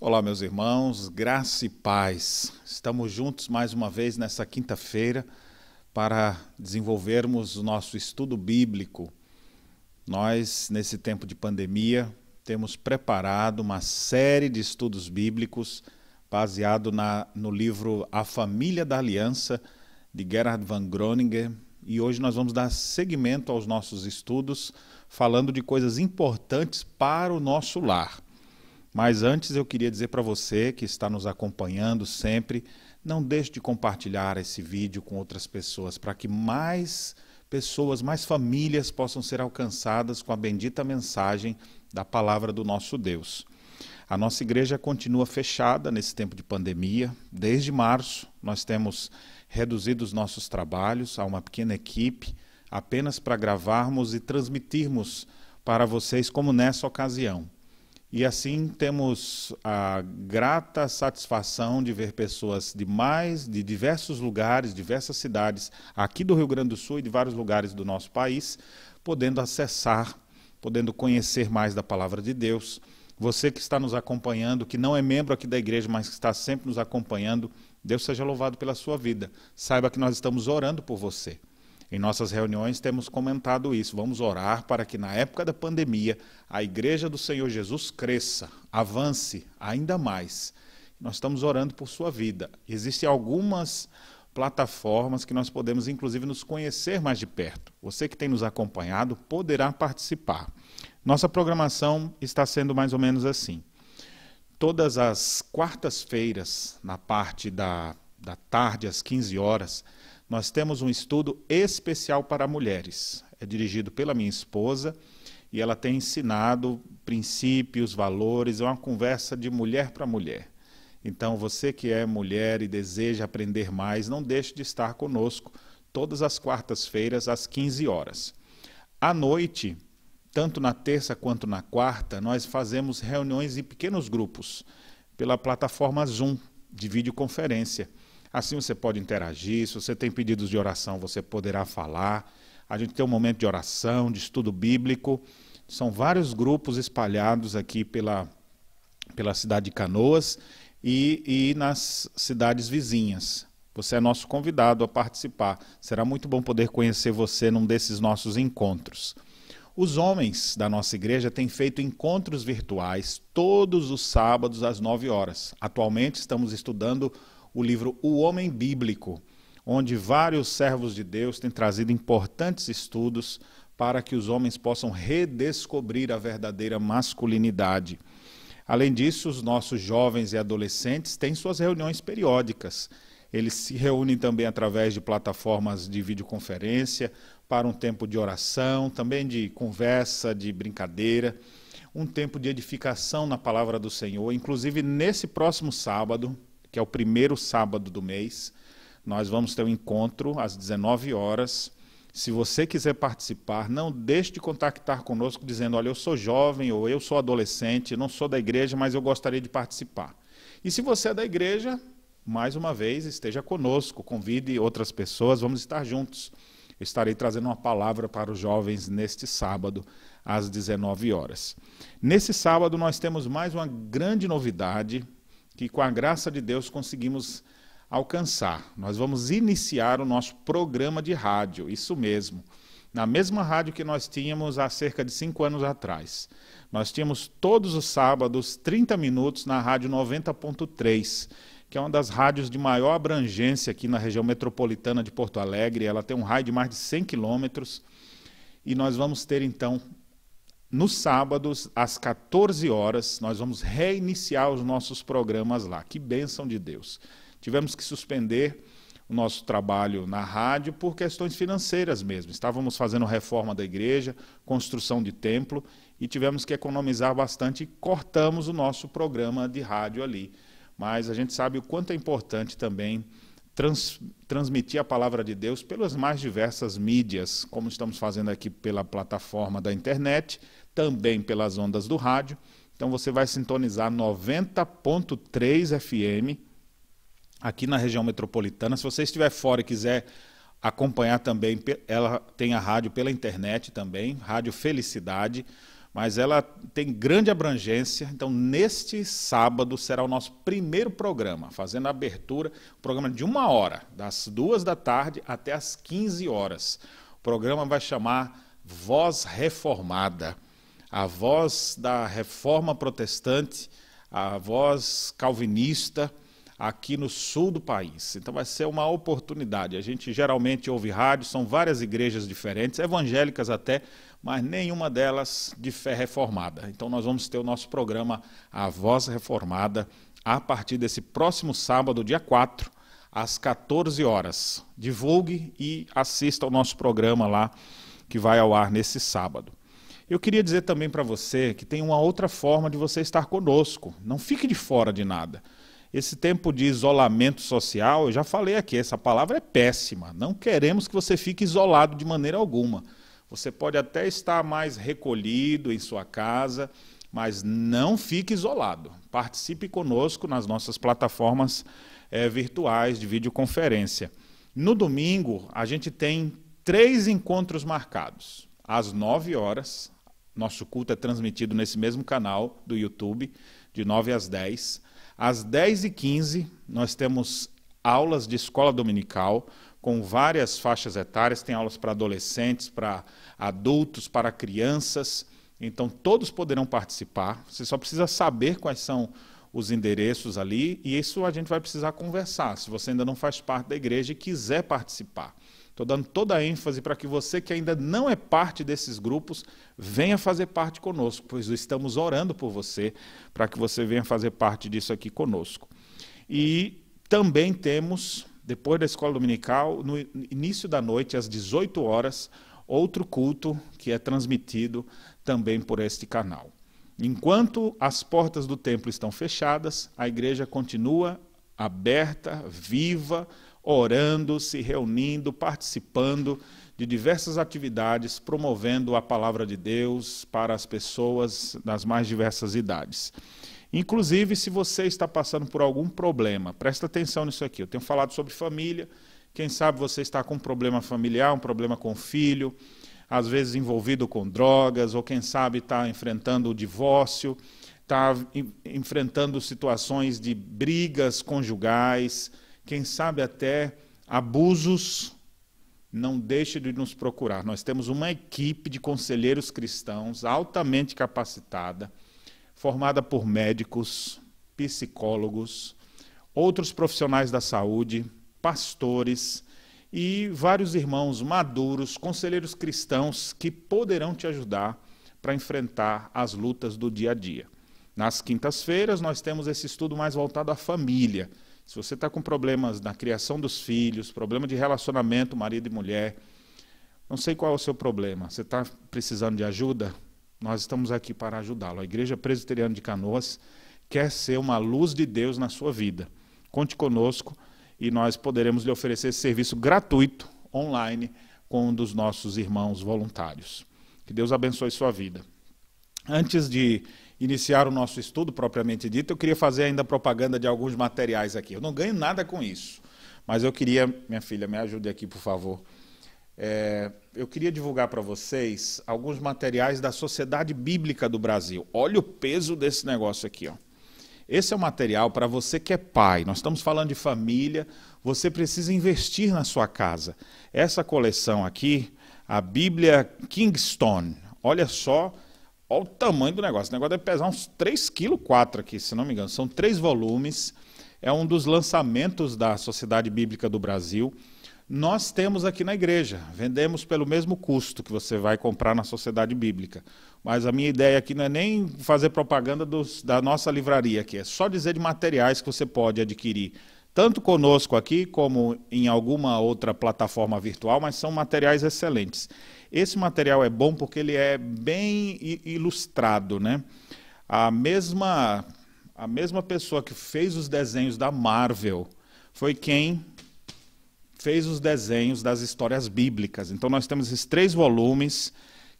Olá, meus irmãos, graça e paz. Estamos juntos mais uma vez nessa quinta-feira para desenvolvermos o nosso estudo bíblico. Nós, nesse tempo de pandemia, temos preparado uma série de estudos bíblicos baseado na, no livro A Família da Aliança, de Gerhard van Groningen. E hoje nós vamos dar seguimento aos nossos estudos, falando de coisas importantes para o nosso lar. Mas antes eu queria dizer para você que está nos acompanhando sempre, não deixe de compartilhar esse vídeo com outras pessoas para que mais pessoas, mais famílias possam ser alcançadas com a bendita mensagem da palavra do nosso Deus. A nossa igreja continua fechada nesse tempo de pandemia. Desde março, nós temos reduzido os nossos trabalhos a uma pequena equipe, apenas para gravarmos e transmitirmos para vocês, como nessa ocasião. E assim temos a grata satisfação de ver pessoas de mais, de diversos lugares, diversas cidades, aqui do Rio Grande do Sul e de vários lugares do nosso país, podendo acessar, podendo conhecer mais da palavra de Deus. Você que está nos acompanhando, que não é membro aqui da igreja, mas que está sempre nos acompanhando, Deus seja louvado pela sua vida. Saiba que nós estamos orando por você. Em nossas reuniões temos comentado isso. Vamos orar para que na época da pandemia a igreja do Senhor Jesus cresça, avance ainda mais. Nós estamos orando por sua vida. Existem algumas plataformas que nós podemos inclusive nos conhecer mais de perto. Você que tem nos acompanhado poderá participar. Nossa programação está sendo mais ou menos assim. Todas as quartas-feiras, na parte da, da tarde, às 15 horas, nós temos um estudo especial para mulheres. É dirigido pela minha esposa e ela tem ensinado princípios, valores, é uma conversa de mulher para mulher. Então, você que é mulher e deseja aprender mais, não deixe de estar conosco todas as quartas-feiras às 15 horas. À noite, tanto na terça quanto na quarta, nós fazemos reuniões em pequenos grupos pela plataforma Zoom de videoconferência. Assim você pode interagir, se você tem pedidos de oração, você poderá falar. A gente tem um momento de oração, de estudo bíblico. São vários grupos espalhados aqui pela, pela cidade de Canoas e, e nas cidades vizinhas. Você é nosso convidado a participar. Será muito bom poder conhecer você num desses nossos encontros. Os homens da nossa igreja têm feito encontros virtuais todos os sábados às 9 horas. Atualmente estamos estudando o livro O Homem Bíblico, onde vários servos de Deus têm trazido importantes estudos para que os homens possam redescobrir a verdadeira masculinidade. Além disso, os nossos jovens e adolescentes têm suas reuniões periódicas. Eles se reúnem também através de plataformas de videoconferência para um tempo de oração, também de conversa, de brincadeira, um tempo de edificação na palavra do Senhor. Inclusive, nesse próximo sábado, que é o primeiro sábado do mês. Nós vamos ter um encontro às 19 horas. Se você quiser participar, não deixe de contactar conosco dizendo: Olha, eu sou jovem ou eu sou adolescente, não sou da igreja, mas eu gostaria de participar. E se você é da igreja, mais uma vez, esteja conosco, convide outras pessoas, vamos estar juntos. Eu estarei trazendo uma palavra para os jovens neste sábado, às 19 horas. Nesse sábado, nós temos mais uma grande novidade que, com a graça de Deus, conseguimos alcançar. Nós vamos iniciar o nosso programa de rádio, isso mesmo. Na mesma rádio que nós tínhamos há cerca de cinco anos atrás. Nós tínhamos todos os sábados 30 minutos na Rádio 90.3, que é uma das rádios de maior abrangência aqui na região metropolitana de Porto Alegre. Ela tem um raio de mais de 100 quilômetros. E nós vamos ter então nos sábados, às 14 horas, nós vamos reiniciar os nossos programas lá. Que bênção de Deus. Tivemos que suspender o nosso trabalho na rádio por questões financeiras mesmo. Estávamos fazendo reforma da igreja, construção de templo e tivemos que economizar bastante e cortamos o nosso programa de rádio ali. Mas a gente sabe o quanto é importante também trans, transmitir a palavra de Deus pelas mais diversas mídias, como estamos fazendo aqui pela plataforma da internet também pelas ondas do rádio. Então você vai sintonizar 90.3 FM aqui na região metropolitana. Se você estiver fora e quiser acompanhar também, ela tem a rádio pela internet também, Rádio Felicidade. mas ela tem grande abrangência. Então, neste sábado será o nosso primeiro programa, fazendo a abertura, programa de uma hora, das duas da tarde até as 15 horas. O programa vai chamar Voz Reformada, a voz da reforma protestante, a voz calvinista aqui no sul do país. Então vai ser uma oportunidade. A gente geralmente ouve rádio, são várias igrejas diferentes, evangélicas até, mas nenhuma delas de fé reformada. Então nós vamos ter o nosso programa A Voz Reformada a partir desse próximo sábado, dia 4, às 14 horas. Divulgue e assista ao nosso programa lá que vai ao ar nesse sábado. Eu queria dizer também para você que tem uma outra forma de você estar conosco. Não fique de fora de nada. Esse tempo de isolamento social, eu já falei aqui, essa palavra é péssima. Não queremos que você fique isolado de maneira alguma. Você pode até estar mais recolhido em sua casa, mas não fique isolado. Participe conosco nas nossas plataformas é, virtuais de videoconferência. No domingo, a gente tem três encontros marcados. Às 9 horas, nosso culto é transmitido nesse mesmo canal do YouTube, de 9 às 10. Às 10h15, nós temos aulas de escola dominical com várias faixas etárias, tem aulas para adolescentes, para adultos, para crianças. Então todos poderão participar. Você só precisa saber quais são os endereços ali e isso a gente vai precisar conversar. Se você ainda não faz parte da igreja e quiser participar. Estou dando toda a ênfase para que você que ainda não é parte desses grupos venha fazer parte conosco, pois estamos orando por você para que você venha fazer parte disso aqui conosco. E também temos depois da escola dominical, no início da noite, às 18 horas, outro culto que é transmitido também por este canal. Enquanto as portas do templo estão fechadas, a igreja continua aberta, viva, orando, se reunindo, participando de diversas atividades, promovendo a palavra de Deus para as pessoas das mais diversas idades. Inclusive, se você está passando por algum problema, presta atenção nisso aqui. Eu tenho falado sobre família. Quem sabe você está com um problema familiar, um problema com o filho, às vezes envolvido com drogas, ou quem sabe está enfrentando o divórcio, está enfrentando situações de brigas conjugais, quem sabe até abusos. Não deixe de nos procurar. Nós temos uma equipe de conselheiros cristãos altamente capacitada formada por médicos, psicólogos, outros profissionais da saúde, pastores e vários irmãos maduros, conselheiros cristãos que poderão te ajudar para enfrentar as lutas do dia a dia. Nas quintas-feiras, nós temos esse estudo mais voltado à família. Se você está com problemas na criação dos filhos, problema de relacionamento, marido e mulher, não sei qual é o seu problema. Você está precisando de ajuda? Nós estamos aqui para ajudá-lo. A Igreja Presbiteriana de Canoas quer ser uma luz de Deus na sua vida. Conte conosco e nós poderemos lhe oferecer esse serviço gratuito, online, com um dos nossos irmãos voluntários. Que Deus abençoe sua vida. Antes de iniciar o nosso estudo propriamente dito, eu queria fazer ainda propaganda de alguns materiais aqui. Eu não ganho nada com isso, mas eu queria, minha filha, me ajude aqui, por favor. É, eu queria divulgar para vocês alguns materiais da Sociedade Bíblica do Brasil. Olha o peso desse negócio aqui. Ó. Esse é o material para você que é pai. Nós estamos falando de família. Você precisa investir na sua casa. Essa coleção aqui, a Bíblia Kingstone. Olha só, olha o tamanho do negócio. O negócio deve pesar uns 3,4 kg aqui, se não me engano. São três volumes. É um dos lançamentos da Sociedade Bíblica do Brasil nós temos aqui na igreja. Vendemos pelo mesmo custo que você vai comprar na sociedade bíblica. Mas a minha ideia aqui não é nem fazer propaganda dos, da nossa livraria aqui, é só dizer de materiais que você pode adquirir, tanto conosco aqui como em alguma outra plataforma virtual, mas são materiais excelentes. Esse material é bom porque ele é bem ilustrado, né? A mesma a mesma pessoa que fez os desenhos da Marvel foi quem fez os desenhos das histórias bíblicas. Então nós temos esses três volumes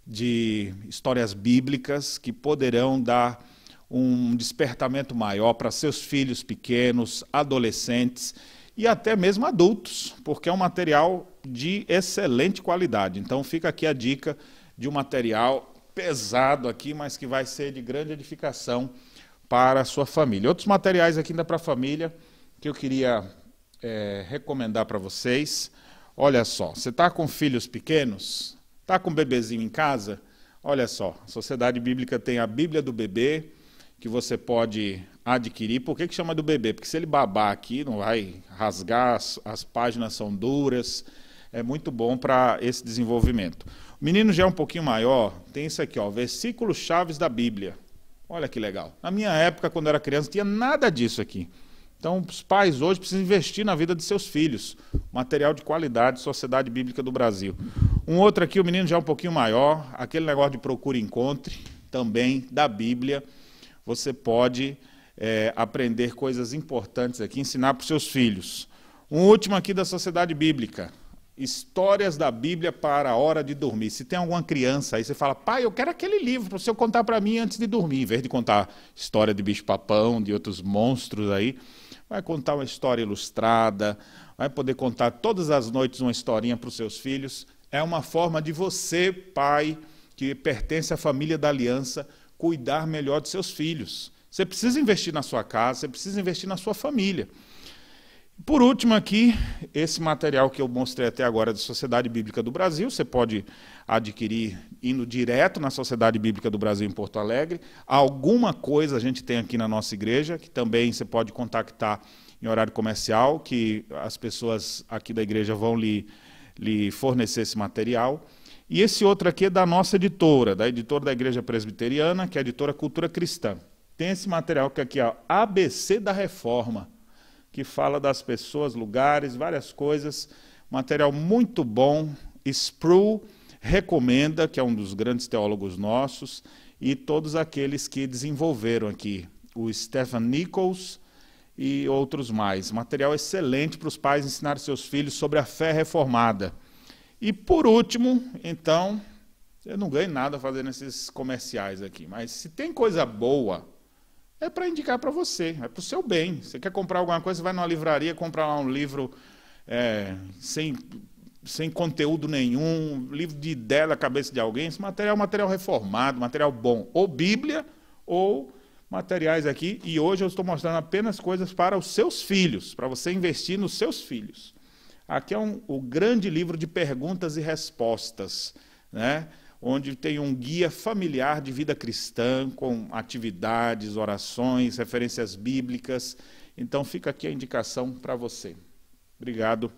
de histórias bíblicas que poderão dar um despertamento maior para seus filhos pequenos, adolescentes e até mesmo adultos, porque é um material de excelente qualidade. Então fica aqui a dica de um material pesado aqui, mas que vai ser de grande edificação para a sua família. Outros materiais aqui ainda para a família que eu queria é, recomendar para vocês. Olha só, você está com filhos pequenos? Está com um bebezinho em casa? Olha só, a Sociedade Bíblica tem a Bíblia do Bebê, que você pode adquirir. Por que, que chama do bebê? Porque se ele babar aqui, não vai rasgar, as, as páginas são duras. É muito bom para esse desenvolvimento. O menino já é um pouquinho maior, tem isso aqui, ó, versículos chaves da Bíblia. Olha que legal. Na minha época, quando era criança, não tinha nada disso aqui. Então, os pais hoje precisam investir na vida de seus filhos. Material de qualidade, Sociedade Bíblica do Brasil. Um outro aqui, o menino já é um pouquinho maior, aquele negócio de procure e encontre, também da Bíblia. Você pode é, aprender coisas importantes aqui, ensinar para os seus filhos. Um último aqui da Sociedade Bíblica. Histórias da Bíblia para a hora de dormir. Se tem alguma criança aí, você fala, pai, eu quero aquele livro para o senhor contar para mim antes de dormir, em vez de contar história de bicho-papão, de outros monstros aí vai contar uma história ilustrada, vai poder contar todas as noites uma historinha para os seus filhos. É uma forma de você, pai, que pertence à família da aliança, cuidar melhor de seus filhos. Você precisa investir na sua casa, você precisa investir na sua família. Por último, aqui, esse material que eu mostrei até agora da Sociedade Bíblica do Brasil, você pode adquirir indo direto na Sociedade Bíblica do Brasil em Porto Alegre. Alguma coisa a gente tem aqui na nossa igreja, que também você pode contactar em horário comercial, que as pessoas aqui da igreja vão lhe, lhe fornecer esse material. E esse outro aqui é da nossa editora, da editora da Igreja Presbiteriana, que é a editora Cultura Cristã. Tem esse material que é aqui, ó, ABC da Reforma que fala das pessoas, lugares, várias coisas. Material muito bom. Sproul recomenda, que é um dos grandes teólogos nossos, e todos aqueles que desenvolveram aqui. O Stephen Nichols e outros mais. Material excelente para os pais ensinar seus filhos sobre a fé reformada. E por último, então, eu não ganho nada fazendo esses comerciais aqui, mas se tem coisa boa é para indicar para você, é para o seu bem. Você quer comprar alguma coisa, vai numa livraria, comprar lá um livro é, sem, sem conteúdo nenhum, livro de ideia da cabeça de alguém. Esse material é material reformado, material bom. Ou Bíblia, ou materiais aqui. E hoje eu estou mostrando apenas coisas para os seus filhos, para você investir nos seus filhos. Aqui é um, o grande livro de perguntas e respostas, né? Onde tem um guia familiar de vida cristã, com atividades, orações, referências bíblicas. Então, fica aqui a indicação para você. Obrigado.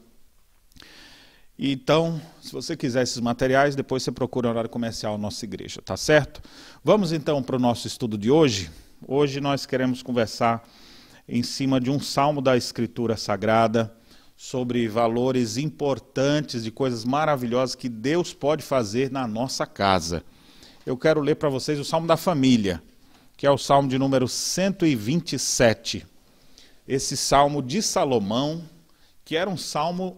Então, se você quiser esses materiais, depois você procura o horário comercial nossa igreja, tá certo? Vamos então para o nosso estudo de hoje. Hoje nós queremos conversar em cima de um salmo da Escritura Sagrada sobre valores importantes, de coisas maravilhosas que Deus pode fazer na nossa casa. Eu quero ler para vocês o Salmo da Família, que é o Salmo de número 127. Esse Salmo de Salomão, que era um salmo,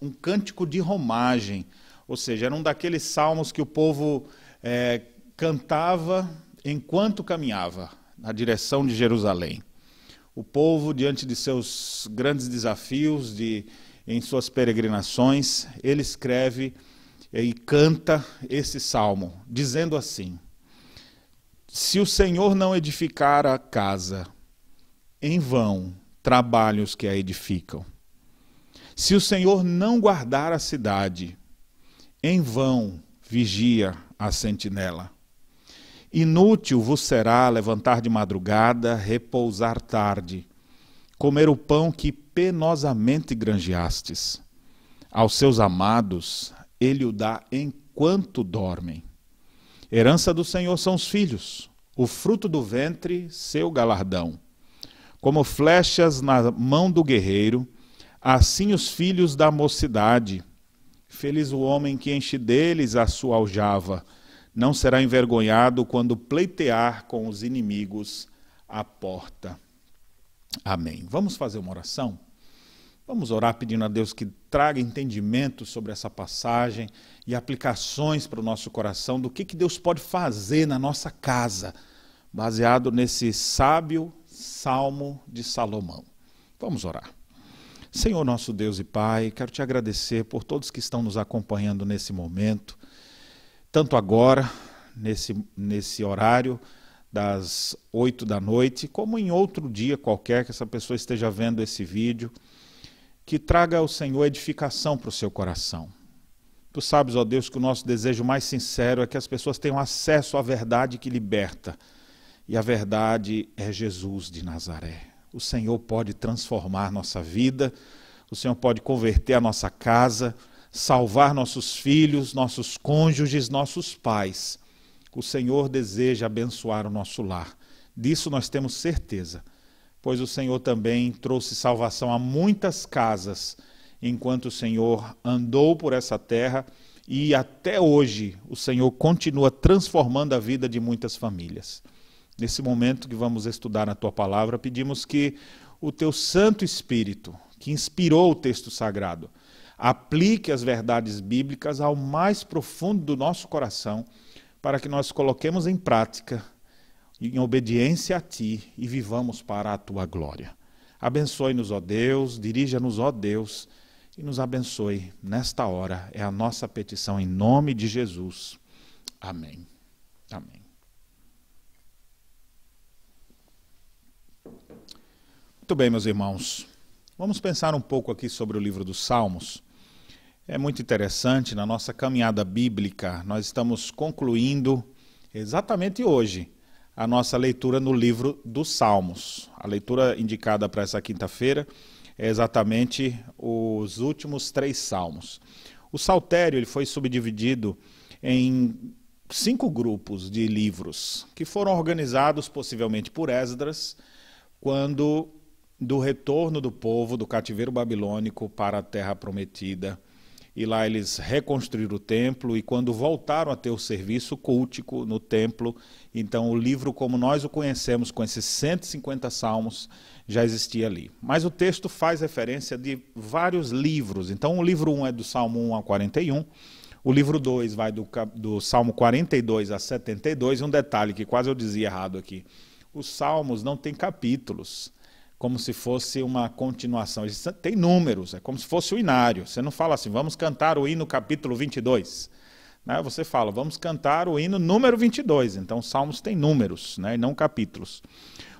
um cântico de romagem, ou seja, era um daqueles salmos que o povo é, cantava enquanto caminhava na direção de Jerusalém o povo, diante de seus grandes desafios, de, em suas peregrinações, ele escreve e canta esse salmo, dizendo assim: Se o Senhor não edificar a casa, em vão trabalham os que a edificam. Se o Senhor não guardar a cidade, em vão vigia a sentinela. Inútil vos será levantar de madrugada, repousar tarde, comer o pão que penosamente granjeastes. Aos seus amados ele o dá enquanto dormem. Herança do Senhor são os filhos, o fruto do ventre, seu galardão. Como flechas na mão do guerreiro, assim os filhos da mocidade. Feliz o homem que enche deles a sua aljava não será envergonhado quando pleitear com os inimigos à porta. Amém. Vamos fazer uma oração? Vamos orar pedindo a Deus que traga entendimento sobre essa passagem e aplicações para o nosso coração do que, que Deus pode fazer na nossa casa, baseado nesse sábio salmo de Salomão. Vamos orar. Senhor nosso Deus e Pai, quero te agradecer por todos que estão nos acompanhando nesse momento tanto agora, nesse, nesse horário das oito da noite, como em outro dia qualquer que essa pessoa esteja vendo esse vídeo, que traga ao Senhor edificação para o seu coração. Tu sabes, ó Deus, que o nosso desejo mais sincero é que as pessoas tenham acesso à verdade que liberta. E a verdade é Jesus de Nazaré. O Senhor pode transformar nossa vida, o Senhor pode converter a nossa casa, salvar nossos filhos, nossos cônjuges, nossos pais. O Senhor deseja abençoar o nosso lar. Disso nós temos certeza, pois o Senhor também trouxe salvação a muitas casas enquanto o Senhor andou por essa terra e até hoje o Senhor continua transformando a vida de muitas famílias. Nesse momento que vamos estudar a tua palavra, pedimos que o teu Santo Espírito, que inspirou o texto sagrado, aplique as verdades bíblicas ao mais profundo do nosso coração, para que nós coloquemos em prática, em obediência a Ti e vivamos para a Tua glória. Abençoe-nos, ó Deus, dirija-nos, ó Deus, e nos abençoe nesta hora. É a nossa petição em nome de Jesus. Amém. Amém. Muito bem, meus irmãos. Vamos pensar um pouco aqui sobre o livro dos Salmos. É muito interessante, na nossa caminhada bíblica, nós estamos concluindo exatamente hoje a nossa leitura no livro dos Salmos. A leitura indicada para essa quinta-feira é exatamente os últimos três salmos. O saltério ele foi subdividido em cinco grupos de livros que foram organizados possivelmente por Esdras quando do retorno do povo do cativeiro babilônico para a terra prometida. E lá eles reconstruíram o templo e quando voltaram a ter o serviço cultico no templo, então o livro como nós o conhecemos com esses 150 salmos, já existia ali. Mas o texto faz referência de vários livros. Então, o livro 1 é do Salmo 1 a 41, o livro 2 vai do, do Salmo 42 a 72, e um detalhe que quase eu dizia errado aqui. Os salmos não têm capítulos, como se fosse uma continuação. Têm números, é como se fosse o inário. Você não fala assim, vamos cantar o hino capítulo 22. Né? Você fala, vamos cantar o hino número 22. Então, os salmos têm números, né? e não capítulos.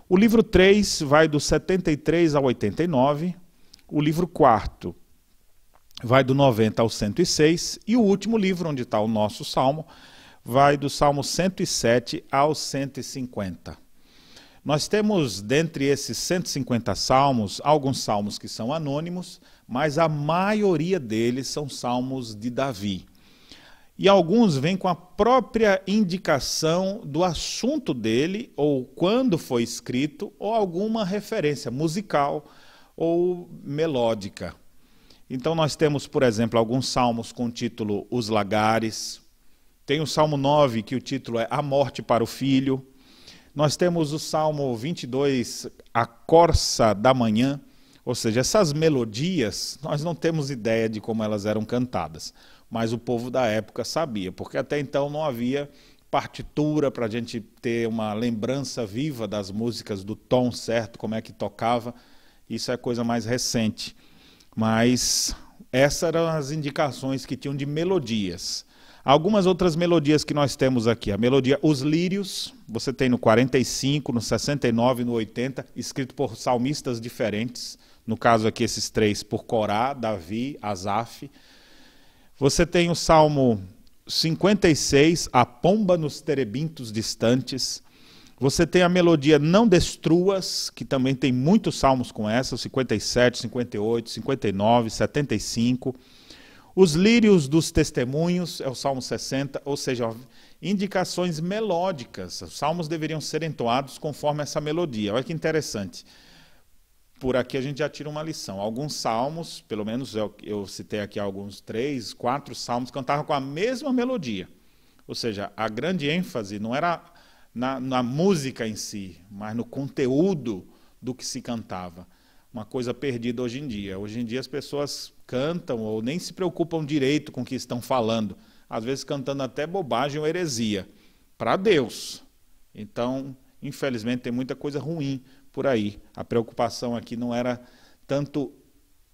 O livro 3 vai do 73 ao 89, o livro 4 vai do 90 ao 106, e o último livro, onde está o nosso salmo, vai do salmo 107 ao 150. Nós temos, dentre esses 150 salmos, alguns salmos que são anônimos, mas a maioria deles são salmos de Davi. E alguns vêm com a própria indicação do assunto dele, ou quando foi escrito, ou alguma referência musical ou melódica. Então nós temos, por exemplo, alguns salmos com o título Os Lagares. Tem o Salmo 9, que o título é A Morte para o Filho. Nós temos o Salmo 22, A Corça da Manhã. Ou seja, essas melodias, nós não temos ideia de como elas eram cantadas mas o povo da época sabia, porque até então não havia partitura para a gente ter uma lembrança viva das músicas, do tom certo, como é que tocava. Isso é coisa mais recente. Mas essas eram as indicações que tinham de melodias. Algumas outras melodias que nós temos aqui. A melodia Os Lírios, você tem no 45, no 69 e no 80, escrito por salmistas diferentes. No caso aqui, esses três, por Corá, Davi, Asaf. Você tem o Salmo 56, a pomba nos terebintos distantes. Você tem a melodia Não Destruas, que também tem muitos salmos com essa, 57, 58, 59, 75. Os lírios dos testemunhos, é o Salmo 60, ou seja, indicações melódicas. Os salmos deveriam ser entoados conforme essa melodia. Olha que interessante por aqui a gente já tira uma lição. Alguns salmos, pelo menos eu, eu citei aqui alguns três, quatro salmos, cantavam com a mesma melodia. Ou seja, a grande ênfase não era na, na música em si, mas no conteúdo do que se cantava. Uma coisa perdida hoje em dia. Hoje em dia as pessoas cantam ou nem se preocupam direito com o que estão falando, às vezes cantando até bobagem ou heresia, para Deus. Então, infelizmente, tem muita coisa ruim por aí. A preocupação aqui não era tanto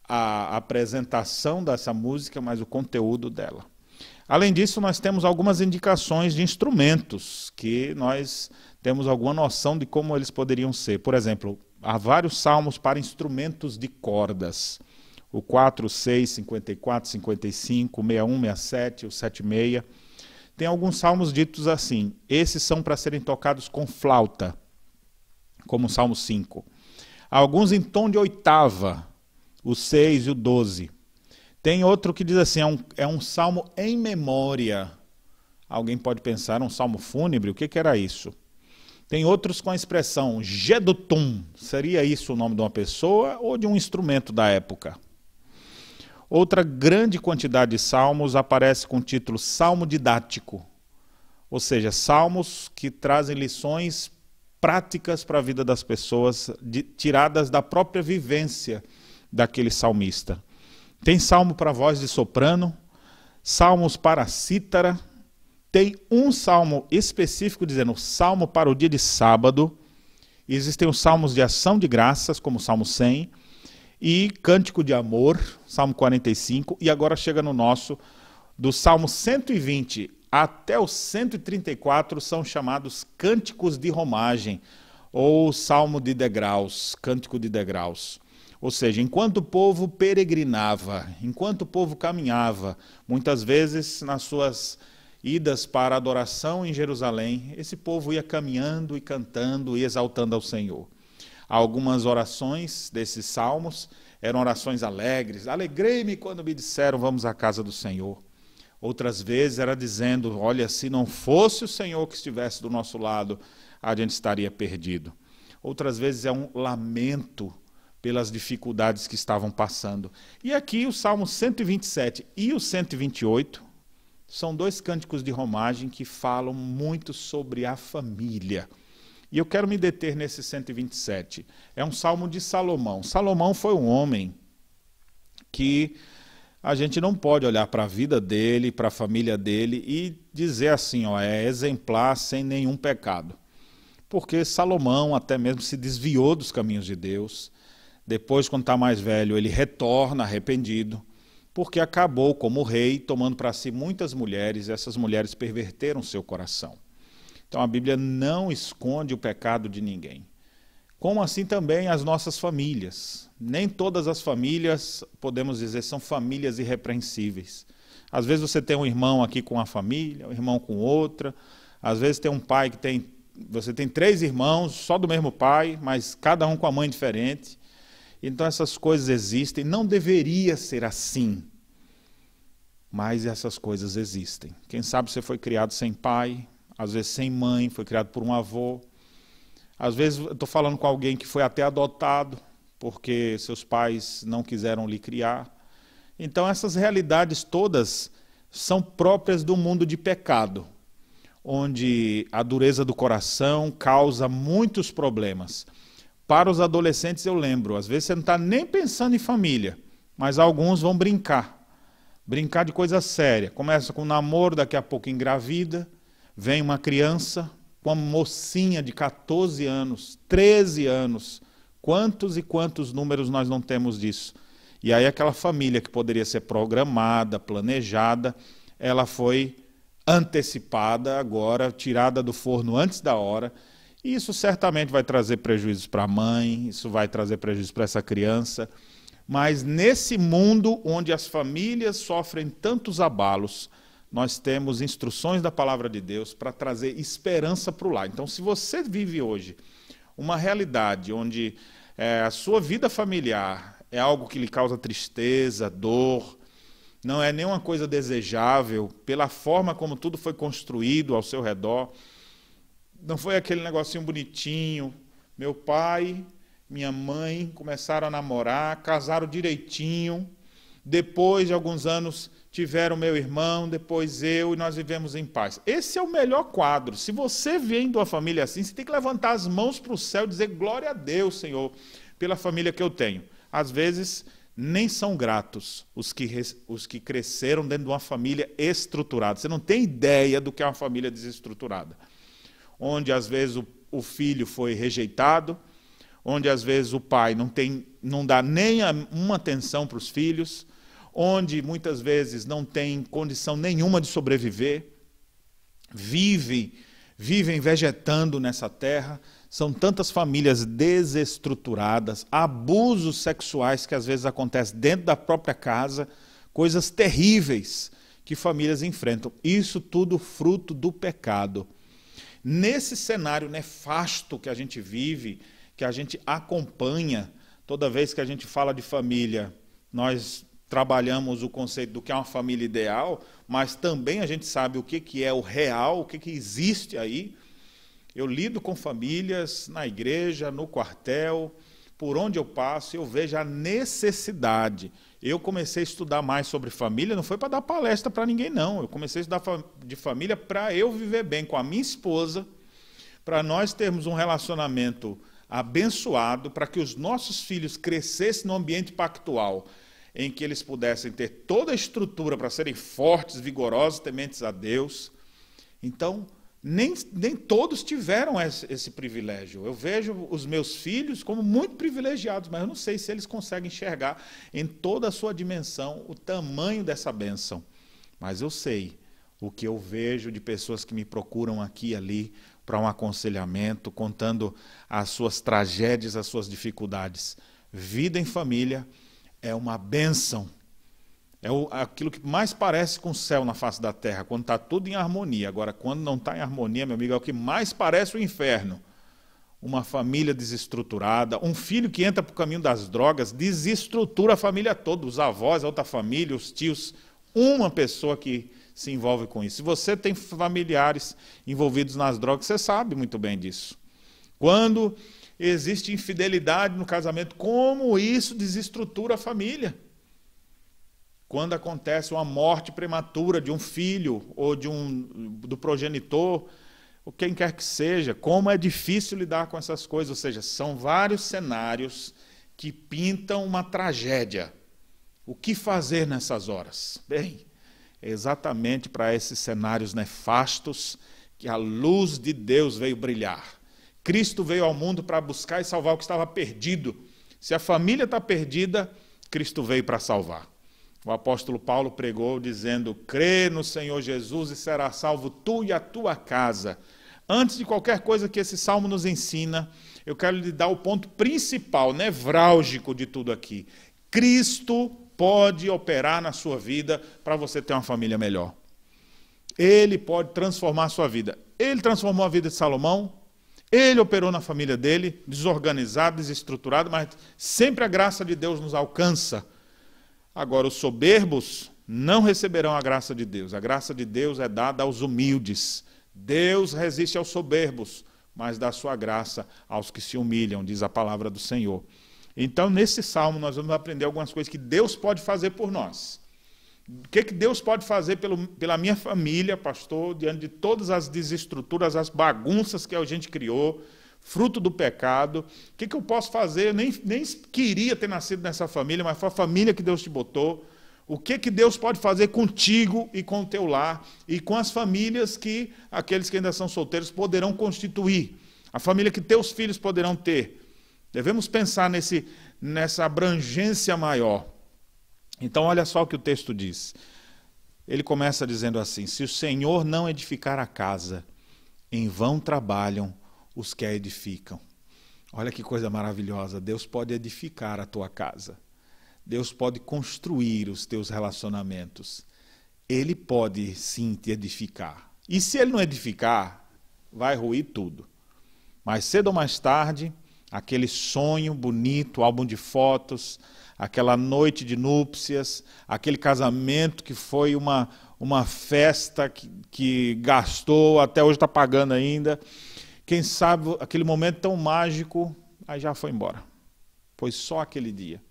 a apresentação dessa música, mas o conteúdo dela. Além disso, nós temos algumas indicações de instrumentos que nós temos alguma noção de como eles poderiam ser. Por exemplo, há vários salmos para instrumentos de cordas. O 4, 6, 54, 55, 61, 67, o 76. Tem alguns salmos ditos assim: esses são para serem tocados com flauta, como o Salmo 5. Alguns em tom de oitava, o 6 e o 12. Tem outro que diz assim: é um, é um salmo em memória. Alguém pode pensar, um salmo fúnebre? O que, que era isso? Tem outros com a expressão Gedutum. Seria isso o nome de uma pessoa ou de um instrumento da época? Outra grande quantidade de salmos aparece com o título Salmo Didático, ou seja, salmos que trazem lições práticas para a vida das pessoas, de, tiradas da própria vivência daquele salmista. Tem salmo para voz de soprano, salmos para cítara, tem um salmo específico dizendo salmo para o dia de sábado. Existem os salmos de ação de graças, como o Salmo 100, e cântico de amor, Salmo 45, e agora chega no nosso, do Salmo 120 até o 134 são chamados cânticos de romagem, ou salmo de degraus, cântico de degraus. Ou seja, enquanto o povo peregrinava, enquanto o povo caminhava, muitas vezes nas suas idas para a adoração em Jerusalém, esse povo ia caminhando e cantando e exaltando ao Senhor. Algumas orações desses salmos eram orações alegres. Alegrei-me quando me disseram, vamos à casa do Senhor. Outras vezes era dizendo, olha, se não fosse o Senhor que estivesse do nosso lado, a gente estaria perdido. Outras vezes é um lamento pelas dificuldades que estavam passando. E aqui o Salmo 127 e o 128 são dois cânticos de romagem que falam muito sobre a família. E eu quero me deter nesse 127. É um salmo de Salomão. Salomão foi um homem que a gente não pode olhar para a vida dele, para a família dele e dizer assim, ó, é exemplar sem nenhum pecado. Porque Salomão até mesmo se desviou dos caminhos de Deus. Depois, quando está mais velho, ele retorna arrependido porque acabou como rei, tomando para si muitas mulheres, e essas mulheres perverteram seu coração. Então a Bíblia não esconde o pecado de ninguém. Como assim também as nossas famílias. Nem todas as famílias, podemos dizer, são famílias irrepreensíveis. Às vezes você tem um irmão aqui com uma família, um irmão com outra. Às vezes tem um pai que tem. Você tem três irmãos, só do mesmo pai, mas cada um com a mãe diferente. Então essas coisas existem, não deveria ser assim. Mas essas coisas existem. Quem sabe você foi criado sem pai, às vezes sem mãe, foi criado por um avô. Às vezes eu estou falando com alguém que foi até adotado, porque seus pais não quiseram lhe criar. Então essas realidades todas são próprias do mundo de pecado, onde a dureza do coração causa muitos problemas. Para os adolescentes, eu lembro, às vezes você não está nem pensando em família, mas alguns vão brincar. Brincar de coisa séria. Começa com namoro, daqui a pouco engravida, vem uma criança, uma mocinha de 14 anos, 13 anos. Quantos e quantos números nós não temos disso? E aí aquela família que poderia ser programada, planejada, ela foi antecipada agora, tirada do forno antes da hora e isso certamente vai trazer prejuízos para a mãe, isso vai trazer prejuízos para essa criança. Mas nesse mundo onde as famílias sofrem tantos abalos, nós temos instruções da palavra de Deus para trazer esperança para o lar. Então, se você vive hoje uma realidade onde é, a sua vida familiar é algo que lhe causa tristeza, dor, não é nenhuma coisa desejável, pela forma como tudo foi construído ao seu redor, não foi aquele negocinho bonitinho. Meu pai, minha mãe começaram a namorar, casaram direitinho. Depois de alguns anos tiveram meu irmão, depois eu, e nós vivemos em paz. Esse é o melhor quadro. Se você vem de uma família assim, você tem que levantar as mãos para o céu e dizer glória a Deus, Senhor, pela família que eu tenho. Às vezes, nem são gratos os que, os que cresceram dentro de uma família estruturada. Você não tem ideia do que é uma família desestruturada onde às vezes o, o filho foi rejeitado, onde às vezes o pai não, tem, não dá nem a, uma atenção para os filhos, onde muitas vezes não tem condição nenhuma de sobreviver, vivem, vivem vegetando nessa terra. São tantas famílias desestruturadas, abusos sexuais que às vezes acontecem dentro da própria casa, coisas terríveis que famílias enfrentam. Isso tudo fruto do pecado. Nesse cenário nefasto que a gente vive, que a gente acompanha, toda vez que a gente fala de família, nós trabalhamos o conceito do que é uma família ideal, mas também a gente sabe o que, que é o real, o que, que existe aí. Eu lido com famílias na igreja, no quartel, por onde eu passo, eu vejo a necessidade. Eu comecei a estudar mais sobre família, não foi para dar palestra para ninguém, não. Eu comecei a estudar de família para eu viver bem com a minha esposa, para nós termos um relacionamento abençoado, para que os nossos filhos crescessem no ambiente pactual, em que eles pudessem ter toda a estrutura para serem fortes, vigorosos, tementes a Deus. Então, nem, nem todos tiveram esse, esse, privilégio. Eu vejo os meus filhos como muito privilegiados, mas eu não sei se eles conseguem enxergar em toda a sua dimensão o tamanho dessa bênção. Mas eu sei o que eu vejo de pessoas que me procuram aqui e ali para um aconselhamento, contando as suas tragédias, as suas dificuldades. Vida em família é uma bênção é o, aquilo que mais parece com o céu na face da terra, quando está tudo em harmonia. Agora, quando não está em harmonia, meu amigo, é o que mais parece o inferno. Uma família desestruturada, um filho que entra para o caminho das drogas, desestrutura a família toda, os avós, a outra família, os tios, uma pessoa que se envolve com isso. Se você tem familiares envolvidos nas drogas, você sabe muito bem disso. Quando existe infidelidade no casamento, como isso desestrutura a família? Quando acontece uma morte prematura de um filho ou de um do progenitor, ou quem quer que seja, como é difícil lidar com essas coisas, ou seja, são vários cenários que pintam uma tragédia. O que fazer nessas horas? Bem, é exatamente para esses cenários nefastos que a luz de Deus veio brilhar. Cristo veio ao mundo para buscar e salvar o que estava perdido. Se a família está perdida, Cristo veio para salvar. O apóstolo Paulo pregou dizendo: crê no Senhor Jesus e será salvo tu e a tua casa. Antes de qualquer coisa que esse salmo nos ensina, eu quero lhe dar o ponto principal, nevrálgico de tudo aqui. Cristo pode operar na sua vida para você ter uma família melhor. Ele pode transformar a sua vida. Ele transformou a vida de Salomão, ele operou na família dele, desorganizado, desestruturado, mas sempre a graça de Deus nos alcança Agora, os soberbos não receberão a graça de Deus. A graça de Deus é dada aos humildes. Deus resiste aos soberbos, mas dá sua graça aos que se humilham, diz a palavra do Senhor. Então, nesse salmo, nós vamos aprender algumas coisas que Deus pode fazer por nós. O que, que Deus pode fazer pelo, pela minha família, pastor, diante de todas as desestruturas, as bagunças que a gente criou, fruto do pecado. O que, que eu posso fazer? Eu nem, nem queria ter nascido nessa família, mas foi a família que Deus te botou. O que, que Deus pode fazer contigo e com o teu lar e com as famílias que aqueles que ainda são solteiros poderão constituir, a família que teus filhos poderão ter. Devemos pensar nesse, nessa abrangência maior. Então, olha só o que o texto diz. Ele começa dizendo assim: Se o Senhor não edificar a casa, em vão trabalham os que a edificam. Olha que coisa maravilhosa. Deus pode edificar a tua casa. Deus pode construir os teus relacionamentos. Ele pode sim te edificar. E se ele não edificar, vai ruir tudo. Mais cedo ou mais tarde, aquele sonho bonito, álbum de fotos, aquela noite de núpcias, aquele casamento que foi uma, uma festa que, que gastou, até hoje está pagando ainda quem sabe aquele momento tão mágico, aí já foi embora. Foi só aquele dia.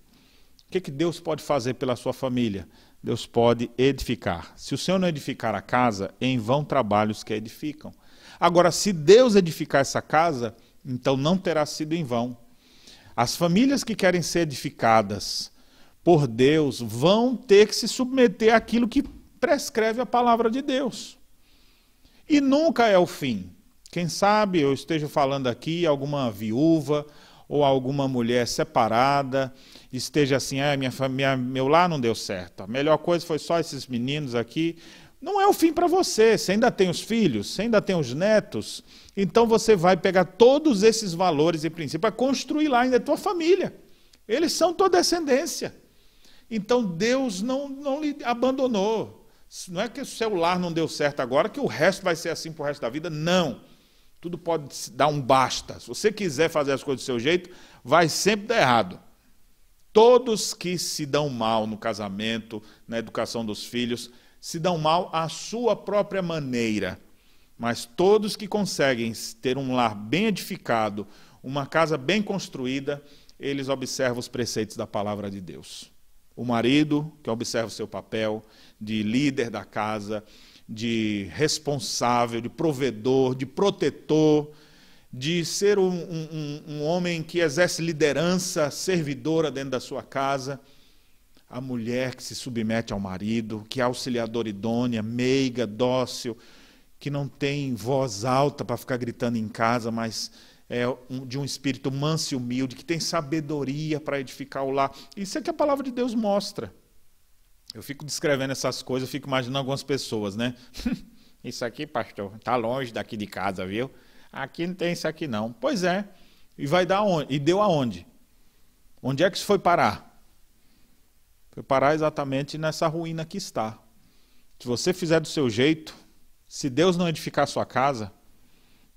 O que, que Deus pode fazer pela sua família? Deus pode edificar. Se o Senhor não edificar a casa, em vão trabalhos que edificam. Agora, se Deus edificar essa casa, então não terá sido em vão. As famílias que querem ser edificadas por Deus vão ter que se submeter àquilo que prescreve a palavra de Deus. E nunca é o fim. Quem sabe eu esteja falando aqui alguma viúva ou alguma mulher separada esteja assim, ah, minha meu lar não deu certo. A melhor coisa foi só esses meninos aqui. Não é o fim para você. Você ainda tem os filhos, você ainda tem os netos. Então você vai pegar todos esses valores e princípios para construir lá ainda a tua família. Eles são tua descendência. Então Deus não, não lhe abandonou. Não é que o seu lar não deu certo agora, que o resto vai ser assim para o resto da vida. Não. Tudo pode dar um basta. Se você quiser fazer as coisas do seu jeito, vai sempre dar errado. Todos que se dão mal no casamento, na educação dos filhos, se dão mal à sua própria maneira. Mas todos que conseguem ter um lar bem edificado, uma casa bem construída, eles observam os preceitos da palavra de Deus. O marido, que observa o seu papel de líder da casa, de responsável, de provedor, de protetor, de ser um, um, um, homem que exerce liderança servidora dentro da sua casa, a mulher que se submete ao marido, que é auxiliadora idônea, meiga, dócil, que não tem voz alta para ficar gritando em casa, mas é de um espírito manso e humilde, que tem sabedoria para edificar o lar. Isso é que a palavra de Deus mostra. Eu fico descrevendo essas coisas, eu fico imaginando algumas pessoas, né? isso aqui, pastor, está longe daqui de casa, viu? Aqui não tem isso aqui não. Pois é. E vai dar onde? E deu aonde? Onde é que isso foi parar? Foi parar exatamente nessa ruína que está. Se você fizer do seu jeito, se Deus não edificar sua casa,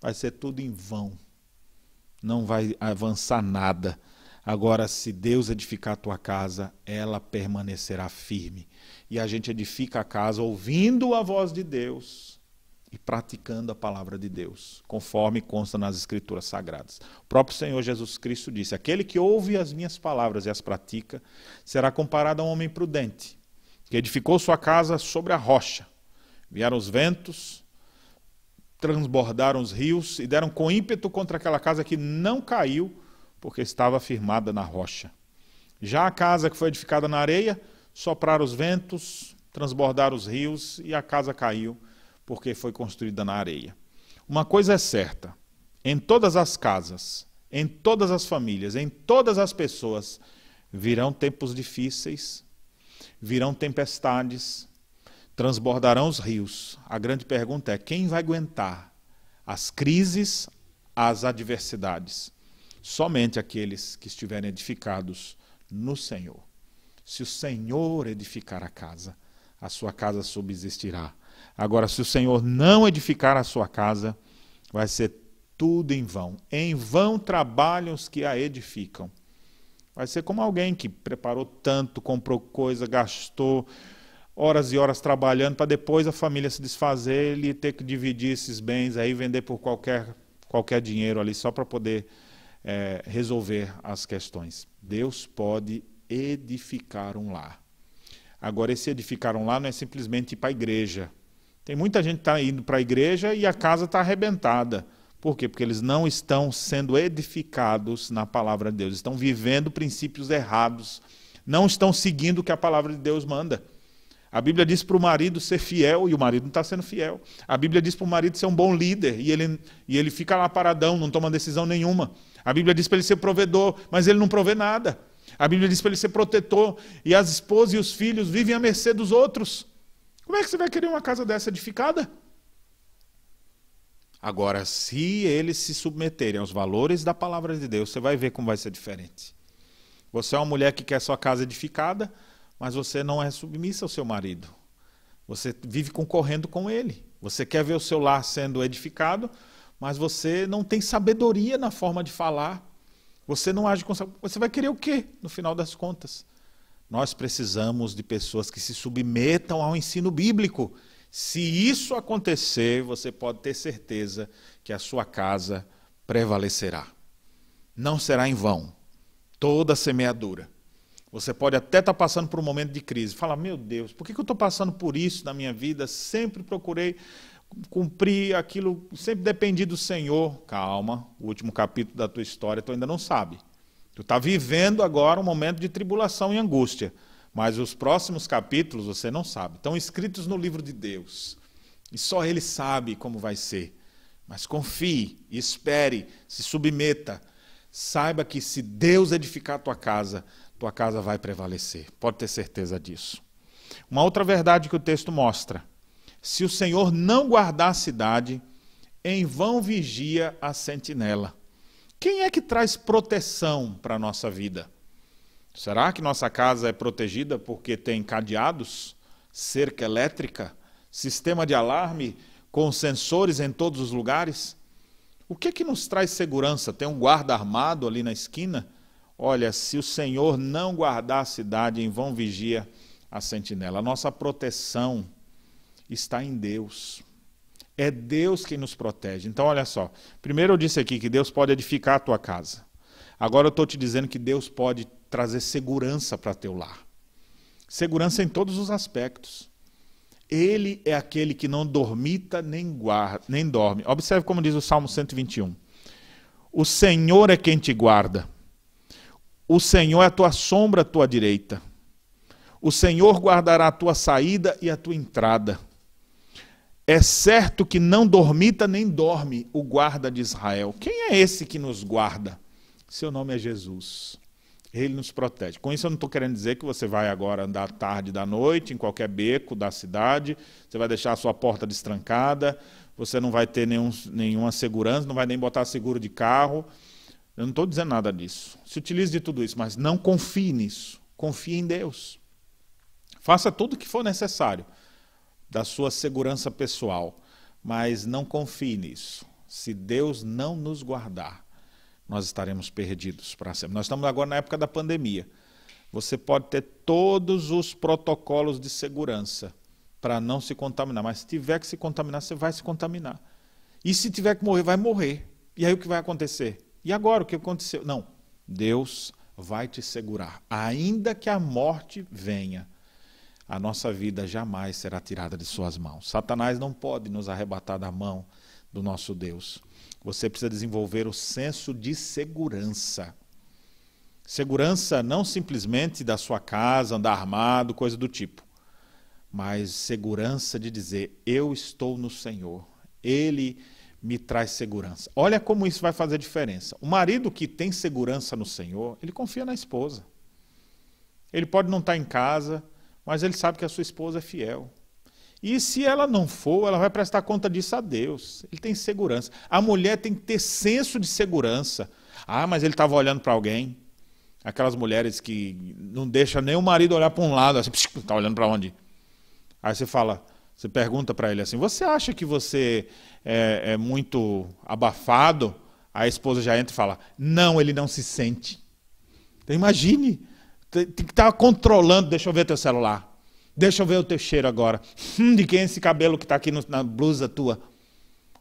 vai ser tudo em vão. Não vai avançar nada. Agora, se Deus edificar a tua casa, ela permanecerá firme. E a gente edifica a casa ouvindo a voz de Deus e praticando a palavra de Deus, conforme consta nas Escrituras Sagradas. O próprio Senhor Jesus Cristo disse: Aquele que ouve as minhas palavras e as pratica, será comparado a um homem prudente, que edificou sua casa sobre a rocha. Vieram os ventos, transbordaram os rios e deram com ímpeto contra aquela casa que não caiu, porque estava firmada na rocha. Já a casa que foi edificada na areia, sopraram os ventos, transbordaram os rios e a casa caiu porque foi construída na areia. Uma coisa é certa: em todas as casas, em todas as famílias, em todas as pessoas, virão tempos difíceis, virão tempestades, transbordarão os rios. A grande pergunta é: quem vai aguentar as crises, as adversidades? Somente aqueles que estiverem edificados no Senhor. Se o Senhor edificar a casa, a sua casa subsistirá. Agora, se o Senhor não edificar a sua casa, vai ser tudo em vão. Em vão trabalham os que a edificam. Vai ser como alguém que preparou tanto, comprou coisa, gastou horas e horas trabalhando para depois a família se desfazer, ele ter que dividir esses bens aí, vender por qualquer, qualquer dinheiro ali, só para poder é, resolver as questões. Deus pode edificar um lar. Agora, esse edificar um lar não é simplesmente ir para a igreja tem muita gente que está indo para a igreja e a casa está arrebentada. Por quê? Porque eles não estão sendo edificados na palavra de Deus, estão vivendo princípios errados, não estão seguindo o que a palavra de Deus manda. A Bíblia diz para o marido ser fiel e o marido não está sendo fiel. A Bíblia diz para o marido ser um bom líder e ele, e ele fica lá paradão, não toma decisão nenhuma. A Bíblia diz para ele ser provedor, mas ele não provê nada. A Bíblia diz para ele ser protetor e as esposas e os filhos vivem à mercê dos outros. Como é que você vai querer uma casa dessa edificada? Agora, se eles se submeterem aos valores da palavra de Deus, você vai ver como vai ser diferente. Você é uma mulher que quer sua casa edificada, mas você não é submissa ao seu marido. Você vive concorrendo com ele. Você quer ver o seu lar sendo edificado, mas você não tem sabedoria na forma de falar. Você não age com. Você vai querer o quê, no final das contas? Nós precisamos de pessoas que se submetam ao ensino bíblico. Se isso acontecer, você pode ter certeza que a sua casa prevalecerá. Não será em vão toda a semeadura. Você pode até estar passando por um momento de crise. Fala, meu Deus, por que eu estou passando por isso na minha vida? Sempre procurei cumprir aquilo, sempre dependi do Senhor. Calma, o último capítulo da tua história tu ainda não sabe. Tu está vivendo agora um momento de tribulação e angústia, mas os próximos capítulos você não sabe. Estão escritos no livro de Deus. E só Ele sabe como vai ser. Mas confie, espere, se submeta, saiba que se Deus edificar a tua casa, tua casa vai prevalecer. Pode ter certeza disso. Uma outra verdade que o texto mostra: se o Senhor não guardar a cidade, em vão vigia a sentinela. Quem é que traz proteção para a nossa vida? Será que nossa casa é protegida porque tem cadeados, cerca elétrica, sistema de alarme com sensores em todos os lugares? O que é que nos traz segurança? Tem um guarda armado ali na esquina? Olha, se o Senhor não guardar a cidade, em vão vigia a sentinela. A nossa proteção está em Deus. É Deus quem nos protege. Então, olha só. Primeiro eu disse aqui que Deus pode edificar a tua casa. Agora eu estou te dizendo que Deus pode trazer segurança para teu lar. Segurança em todos os aspectos. Ele é aquele que não dormita nem, guarda, nem dorme. Observe como diz o Salmo 121. O Senhor é quem te guarda. O Senhor é a tua sombra à tua direita. O Senhor guardará a tua saída e a tua entrada é certo que não dormita nem dorme o guarda de Israel. Quem é esse que nos guarda? Seu nome é Jesus. Ele nos protege. Com isso, eu não estou querendo dizer que você vai agora andar tarde da noite, em qualquer beco da cidade, você vai deixar a sua porta destrancada, você não vai ter nenhum, nenhuma segurança, não vai nem botar seguro de carro. Eu não estou dizendo nada disso. Se utilize de tudo isso, mas não confie nisso. Confie em Deus. Faça tudo o que for necessário da sua segurança pessoal, mas não confie nisso. Se Deus não nos guardar, nós estaremos perdidos para sempre. Nós estamos agora na época da pandemia. Você pode ter todos os protocolos de segurança para não se contaminar, mas se tiver que se contaminar, você vai se contaminar. E se tiver que morrer, vai morrer. E aí o que vai acontecer? E agora o que aconteceu? Não, Deus vai te segurar, ainda que a morte venha a nossa vida jamais será tirada de suas mãos. Satanás não pode nos arrebatar da mão do nosso Deus. Você precisa desenvolver o senso de segurança. Segurança não simplesmente da sua casa, andar armado, coisa do tipo, mas segurança de dizer: eu estou no Senhor. Ele me traz segurança. Olha como isso vai fazer diferença. O marido que tem segurança no Senhor, ele confia na esposa. Ele pode não estar em casa, mas ele sabe que a sua esposa é fiel. E se ela não for, ela vai prestar conta disso a Deus. Ele tem segurança. A mulher tem que ter senso de segurança. Ah, mas ele estava olhando para alguém. Aquelas mulheres que não deixam nem o marido olhar para um lado, assim, está olhando para onde? Aí você fala, você pergunta para ele assim: Você acha que você é, é muito abafado? A esposa já entra e fala: Não, ele não se sente. Então imagine tem que estar tá controlando. Deixa eu ver teu celular. Deixa eu ver o teu cheiro agora. Hum, de quem é esse cabelo que está aqui no, na blusa tua?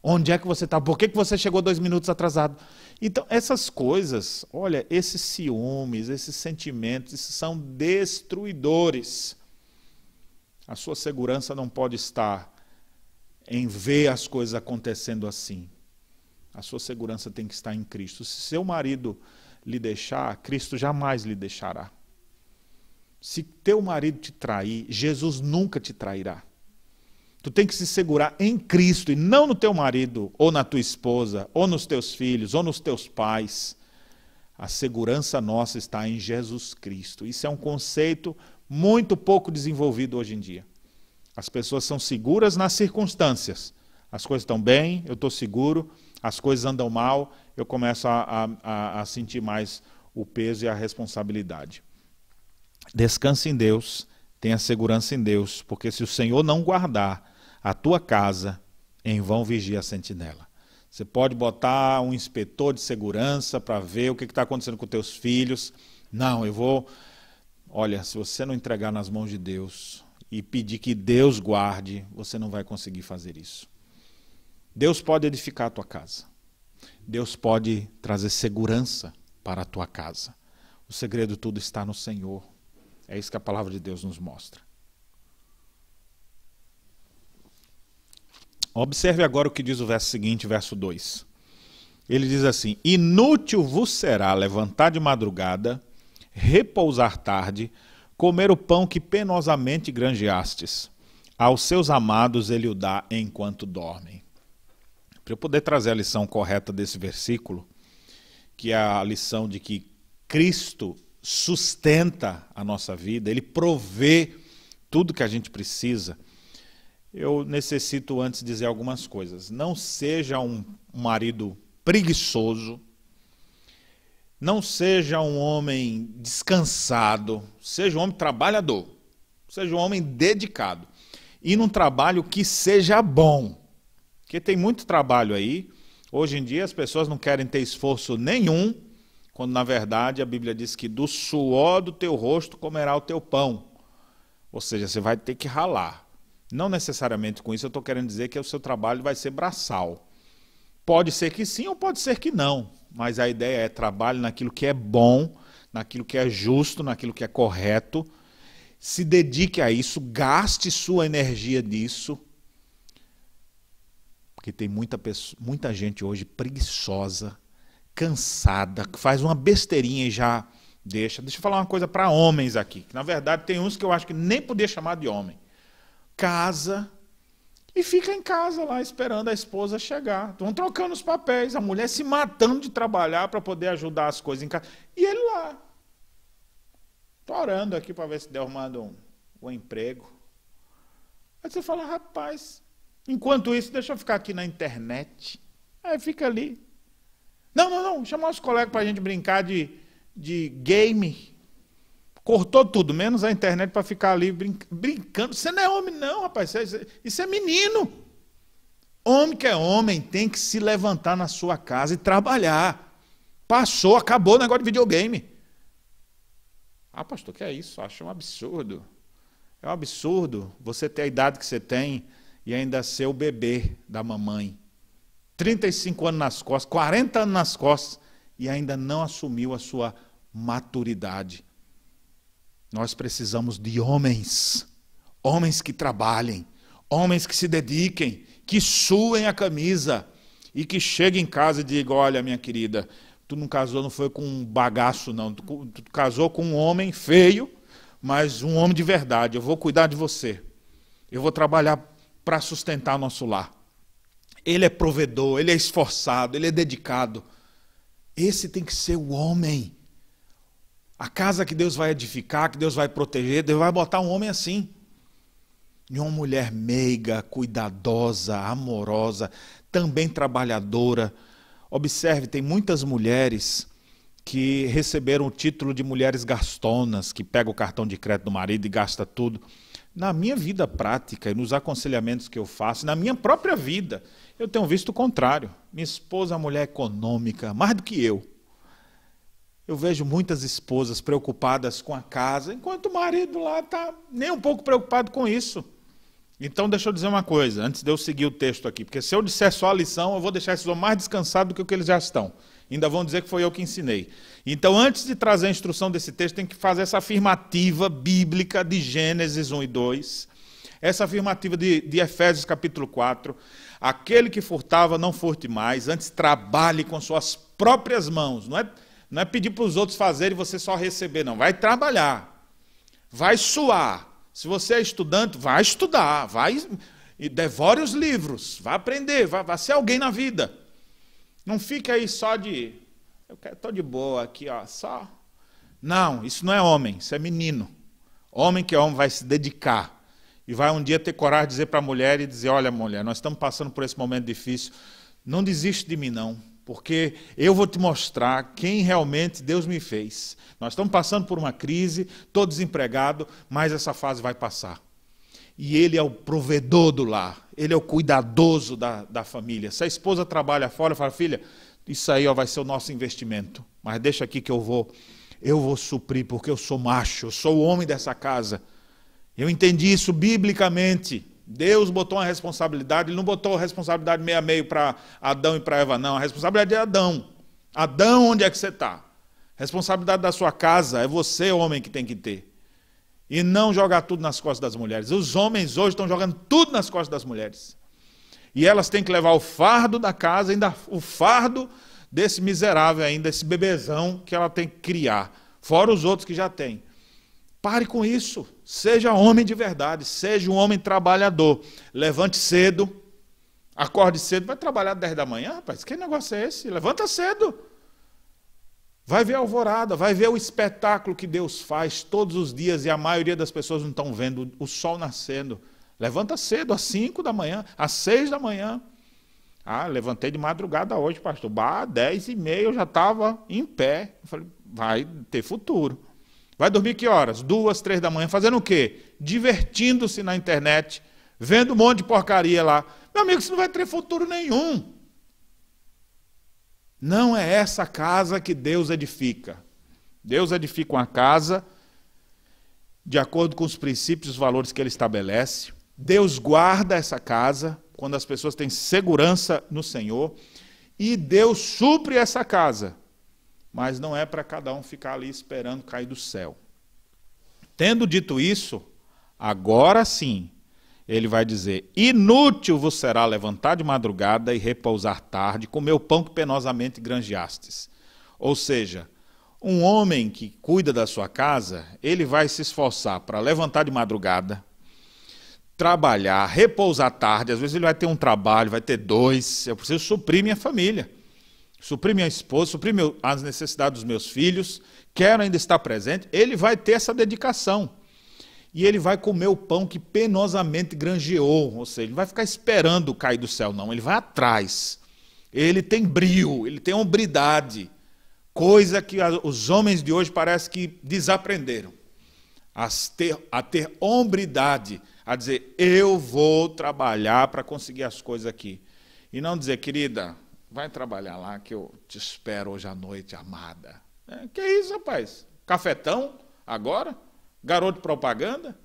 Onde é que você está? Por que, que você chegou dois minutos atrasado? Então, essas coisas, olha, esses ciúmes, esses sentimentos, esses são destruidores. A sua segurança não pode estar em ver as coisas acontecendo assim. A sua segurança tem que estar em Cristo. Se seu marido lhe deixar, Cristo jamais lhe deixará. Se teu marido te trair, Jesus nunca te trairá. Tu tem que se segurar em Cristo e não no teu marido, ou na tua esposa, ou nos teus filhos, ou nos teus pais. A segurança nossa está em Jesus Cristo. Isso é um conceito muito pouco desenvolvido hoje em dia. As pessoas são seguras nas circunstâncias. As coisas estão bem, eu estou seguro. As coisas andam mal, eu começo a, a, a sentir mais o peso e a responsabilidade. Descanse em Deus, tenha segurança em Deus, porque se o Senhor não guardar a tua casa, em vão vigia a sentinela. Você pode botar um inspetor de segurança para ver o que está acontecendo com teus filhos. Não, eu vou. Olha, se você não entregar nas mãos de Deus e pedir que Deus guarde, você não vai conseguir fazer isso. Deus pode edificar a tua casa. Deus pode trazer segurança para a tua casa. O segredo tudo está no Senhor. É isso que a palavra de Deus nos mostra. Observe agora o que diz o verso seguinte, verso 2. Ele diz assim: Inútil vos será levantar de madrugada, repousar tarde, comer o pão que penosamente granjeastes. Aos seus amados ele o dá enquanto dormem. Para eu poder trazer a lição correta desse versículo, que é a lição de que Cristo sustenta a nossa vida, ele provê tudo que a gente precisa, eu necessito antes dizer algumas coisas. Não seja um marido preguiçoso, não seja um homem descansado, seja um homem trabalhador, seja um homem dedicado. E num trabalho que seja bom. Porque tem muito trabalho aí. Hoje em dia as pessoas não querem ter esforço nenhum, quando na verdade a Bíblia diz que do suor do teu rosto comerá o teu pão. Ou seja, você vai ter que ralar. Não necessariamente com isso eu estou querendo dizer que o seu trabalho vai ser braçal. Pode ser que sim ou pode ser que não, mas a ideia é trabalhe naquilo que é bom, naquilo que é justo, naquilo que é correto. Se dedique a isso, gaste sua energia nisso. Porque tem muita, pessoa, muita gente hoje preguiçosa, cansada, que faz uma besteirinha e já deixa. Deixa eu falar uma coisa para homens aqui. Que, na verdade, tem uns que eu acho que nem podia chamar de homem. Casa e fica em casa lá esperando a esposa chegar. Estão trocando os papéis, a mulher se matando de trabalhar para poder ajudar as coisas em casa. E ele lá. Estou orando aqui para ver se deu arrumando um, um emprego. Aí você fala, rapaz, enquanto isso, deixa eu ficar aqui na internet. Aí fica ali. Não, não, não, chamar os colegas para a gente brincar de, de game. Cortou tudo, menos a internet para ficar ali brincando. Você não é homem, não, rapaz. Isso é menino. Homem que é homem tem que se levantar na sua casa e trabalhar. Passou, acabou o negócio de videogame. Ah, pastor, que é isso? Acho um absurdo. É um absurdo você ter a idade que você tem e ainda ser o bebê da mamãe. 35 anos nas costas, 40 anos nas costas e ainda não assumiu a sua maturidade. Nós precisamos de homens, homens que trabalhem, homens que se dediquem, que suem a camisa e que cheguem em casa e digam: Olha, minha querida, tu não casou, não foi com um bagaço, não. Tu, tu casou com um homem feio, mas um homem de verdade. Eu vou cuidar de você. Eu vou trabalhar para sustentar nosso lar. Ele é provedor, ele é esforçado, ele é dedicado. Esse tem que ser o homem. A casa que Deus vai edificar, que Deus vai proteger, Deus vai botar um homem assim. E uma mulher meiga, cuidadosa, amorosa, também trabalhadora. Observe, tem muitas mulheres que receberam o título de mulheres gastonas, que pega o cartão de crédito do marido e gasta tudo. Na minha vida prática e nos aconselhamentos que eu faço, na minha própria vida, eu tenho visto o contrário. Minha esposa é uma mulher econômica, mais do que eu. Eu vejo muitas esposas preocupadas com a casa, enquanto o marido lá está nem um pouco preocupado com isso. Então, deixa eu dizer uma coisa, antes de eu seguir o texto aqui, porque se eu disser só a lição, eu vou deixar esses homens mais descansados do que o que eles já estão. Ainda vão dizer que foi eu que ensinei. Então, antes de trazer a instrução desse texto, tem que fazer essa afirmativa bíblica de Gênesis 1 e 2, essa afirmativa de, de Efésios capítulo 4. Aquele que furtava, não furte mais, antes trabalhe com suas próprias mãos. Não é não é pedir para os outros fazerem e você só receber, não. Vai trabalhar. Vai suar. Se você é estudante, vai estudar. Vai e devore os livros. Vai aprender. Vai, vai ser alguém na vida. Não fica aí só de. Eu estou de boa aqui, ó, só. Não, isso não é homem, isso é menino. Homem que é homem vai se dedicar. E vai um dia ter coragem de dizer para a mulher e dizer: Olha, mulher, nós estamos passando por esse momento difícil. Não desiste de mim, não porque eu vou te mostrar quem realmente Deus me fez. Nós estamos passando por uma crise, estou desempregado, mas essa fase vai passar. E ele é o provedor do lar, ele é o cuidadoso da, da família. Se a esposa trabalha fora, fala, filha, isso aí ó, vai ser o nosso investimento, mas deixa aqui que eu vou, eu vou suprir, porque eu sou macho, eu sou o homem dessa casa. Eu entendi isso biblicamente. Deus botou uma responsabilidade, ele não botou a responsabilidade meio a meio para Adão e para Eva, não. A responsabilidade é Adão. Adão, onde é que você está? Responsabilidade da sua casa é você, homem, que tem que ter. E não jogar tudo nas costas das mulheres. Os homens hoje estão jogando tudo nas costas das mulheres. E elas têm que levar o fardo da casa, ainda o fardo desse miserável ainda, esse bebezão que ela tem que criar. Fora os outros que já tem. Pare com isso. Seja homem de verdade. Seja um homem trabalhador. Levante cedo. Acorde cedo. Vai trabalhar às 10 da manhã, rapaz. Que negócio é esse? Levanta cedo. Vai ver a alvorada, vai ver o espetáculo que Deus faz todos os dias e a maioria das pessoas não estão vendo o sol nascendo. Levanta cedo, às 5 da manhã, às 6 da manhã. Ah, levantei de madrugada hoje, pastor. Bah, 10 e meia eu já estava em pé. Eu falei, vai ter futuro. Vai dormir que horas? Duas, três da manhã, fazendo o quê? Divertindo-se na internet, vendo um monte de porcaria lá. Meu amigo, isso não vai ter futuro nenhum. Não é essa casa que Deus edifica. Deus edifica uma casa de acordo com os princípios e os valores que ele estabelece. Deus guarda essa casa quando as pessoas têm segurança no Senhor. E Deus supre essa casa. Mas não é para cada um ficar ali esperando cair do céu. Tendo dito isso, agora sim, ele vai dizer: Inútil vos será levantar de madrugada e repousar tarde, comer o pão que penosamente granjeastes. Ou seja, um homem que cuida da sua casa, ele vai se esforçar para levantar de madrugada, trabalhar, repousar tarde. Às vezes ele vai ter um trabalho, vai ter dois. Eu preciso suprir minha família, suprir minha esposa, suprir as necessidades dos meus filhos. Quero ainda estar presente. Ele vai ter essa dedicação e ele vai comer o pão que penosamente granjeou, ou seja, ele vai ficar esperando cair do céu, não, ele vai atrás. Ele tem brio, ele tem hombridade, coisa que os homens de hoje parece que desaprenderam. A ter, a ter hombridade, a dizer, eu vou trabalhar para conseguir as coisas aqui. E não dizer, querida, vai trabalhar lá que eu te espero hoje à noite, amada. É, que isso, rapaz? Cafetão? Agora? Garoto de propaganda?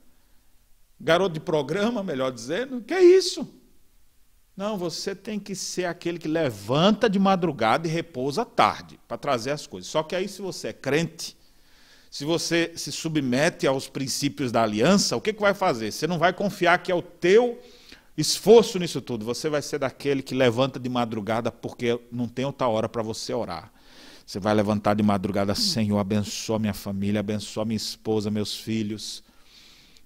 Garoto de programa, melhor dizendo? Que é isso? Não, você tem que ser aquele que levanta de madrugada e repousa tarde para trazer as coisas. Só que aí, se você é crente, se você se submete aos princípios da aliança, o que, que vai fazer? Você não vai confiar que é o teu esforço nisso tudo. Você vai ser daquele que levanta de madrugada porque não tem outra hora para você orar. Você vai levantar de madrugada, Senhor, abençoa minha família, abençoa minha esposa, meus filhos.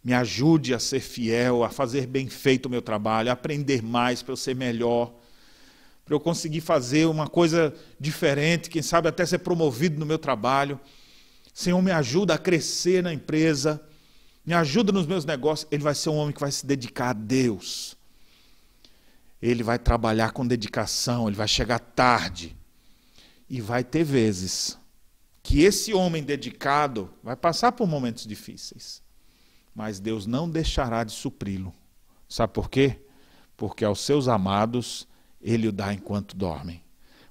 Me ajude a ser fiel, a fazer bem feito o meu trabalho, a aprender mais para eu ser melhor, para eu conseguir fazer uma coisa diferente, quem sabe até ser promovido no meu trabalho. Senhor, me ajuda a crescer na empresa, me ajuda nos meus negócios. Ele vai ser um homem que vai se dedicar a Deus. Ele vai trabalhar com dedicação, ele vai chegar tarde e vai ter vezes que esse homem dedicado vai passar por momentos difíceis, mas Deus não deixará de supri-lo. Sabe por quê? Porque aos seus amados ele o dá enquanto dormem.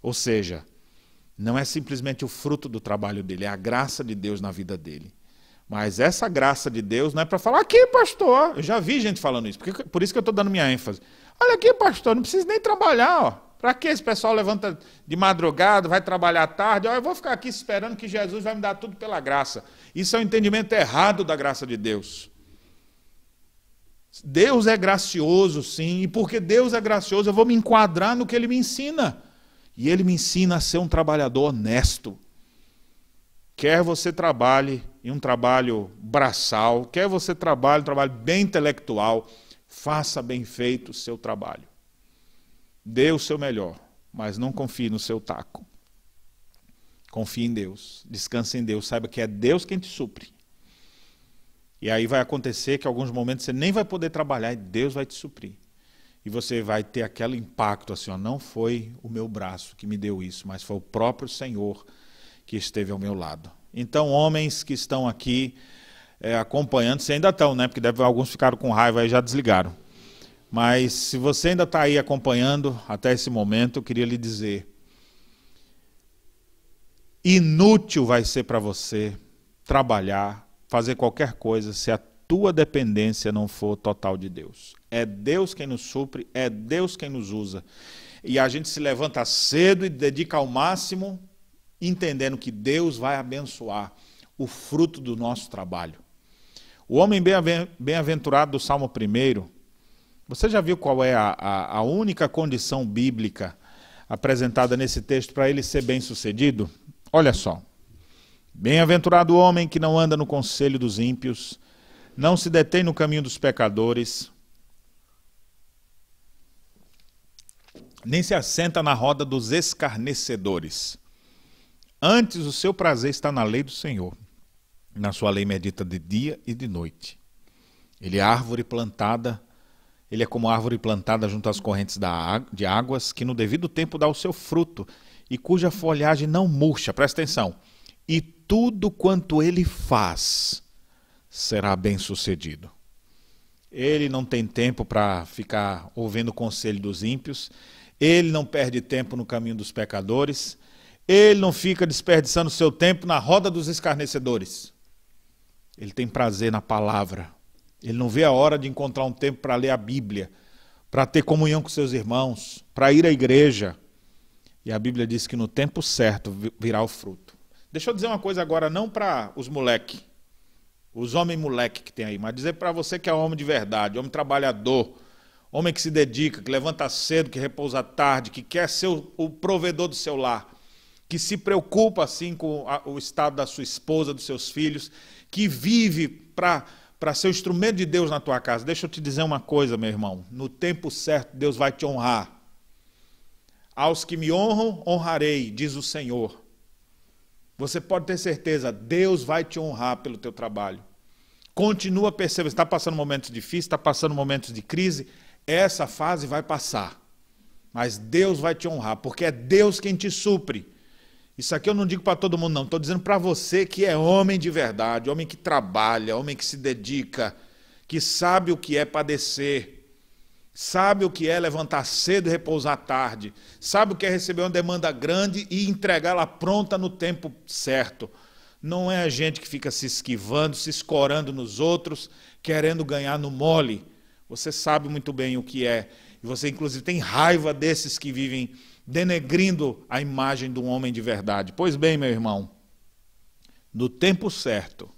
Ou seja, não é simplesmente o fruto do trabalho dele, é a graça de Deus na vida dele. Mas essa graça de Deus não é para falar, aqui, pastor. Eu já vi gente falando isso, porque, por isso que eu estou dando minha ênfase. Olha aqui, pastor, não precisa nem trabalhar. Ó. Para que esse pessoal levanta de madrugada, vai trabalhar tarde? eu vou ficar aqui esperando que Jesus vai me dar tudo pela graça. Isso é um entendimento errado da graça de Deus. Deus é gracioso, sim, e porque Deus é gracioso, eu vou me enquadrar no que Ele me ensina. E Ele me ensina a ser um trabalhador honesto. Quer você trabalhe em um trabalho braçal, quer você trabalhe um trabalho bem intelectual, faça bem feito o seu trabalho. Dê o seu melhor, mas não confie no seu taco. Confie em Deus, descanse em Deus, saiba que é Deus quem te supre. E aí vai acontecer que em alguns momentos você nem vai poder trabalhar e Deus vai te suprir. E você vai ter aquele impacto assim, ó, não foi o meu braço que me deu isso, mas foi o próprio Senhor que esteve ao meu lado. Então, homens que estão aqui é, acompanhando, se ainda estão, né? Porque deve, alguns ficaram com raiva e já desligaram. Mas se você ainda está aí acompanhando até esse momento, eu queria lhe dizer: inútil vai ser para você trabalhar, fazer qualquer coisa, se a tua dependência não for total de Deus. É Deus quem nos supre, é Deus quem nos usa. E a gente se levanta cedo e dedica ao máximo, entendendo que Deus vai abençoar o fruto do nosso trabalho. O homem bem-aventurado do Salmo 1 você já viu qual é a, a, a única condição bíblica apresentada nesse texto para ele ser bem-sucedido? Olha só. Bem-aventurado o homem que não anda no conselho dos ímpios, não se detém no caminho dos pecadores, nem se assenta na roda dos escarnecedores. Antes o seu prazer está na lei do Senhor. Na sua lei medita de dia e de noite. Ele é árvore plantada, ele é como árvore plantada junto às correntes de águas, que no devido tempo dá o seu fruto, e cuja folhagem não murcha. Presta atenção. E tudo quanto ele faz será bem sucedido. Ele não tem tempo para ficar ouvindo o conselho dos ímpios, ele não perde tempo no caminho dos pecadores, ele não fica desperdiçando seu tempo na roda dos escarnecedores. Ele tem prazer na palavra. Ele não vê a hora de encontrar um tempo para ler a Bíblia, para ter comunhão com seus irmãos, para ir à igreja. E a Bíblia diz que no tempo certo virá o fruto. Deixa eu dizer uma coisa agora, não para os moleques os homens moleque que tem aí, mas dizer para você que é homem de verdade, homem trabalhador, homem que se dedica, que levanta cedo, que repousa tarde, que quer ser o, provedor do seu lar, que se preocupa assim com o estado da sua esposa, dos seus filhos, que vive para para ser o instrumento de Deus na tua casa. Deixa eu te dizer uma coisa, meu irmão. No tempo certo, Deus vai te honrar. Aos que me honram, honrarei, diz o Senhor. Você pode ter certeza, Deus vai te honrar pelo teu trabalho. Continua percebendo, está passando momentos difíceis, está passando momentos de crise, essa fase vai passar. Mas Deus vai te honrar, porque é Deus quem te supre. Isso aqui eu não digo para todo mundo, não. Estou dizendo para você que é homem de verdade, homem que trabalha, homem que se dedica, que sabe o que é padecer sabe o que é levantar cedo e repousar tarde, sabe o que é receber uma demanda grande e entregá-la pronta no tempo certo. Não é a gente que fica se esquivando, se escorando nos outros, querendo ganhar no mole. Você sabe muito bem o que é. E você, inclusive, tem raiva desses que vivem denegrindo a imagem de um homem de verdade. Pois bem, meu irmão, no tempo certo,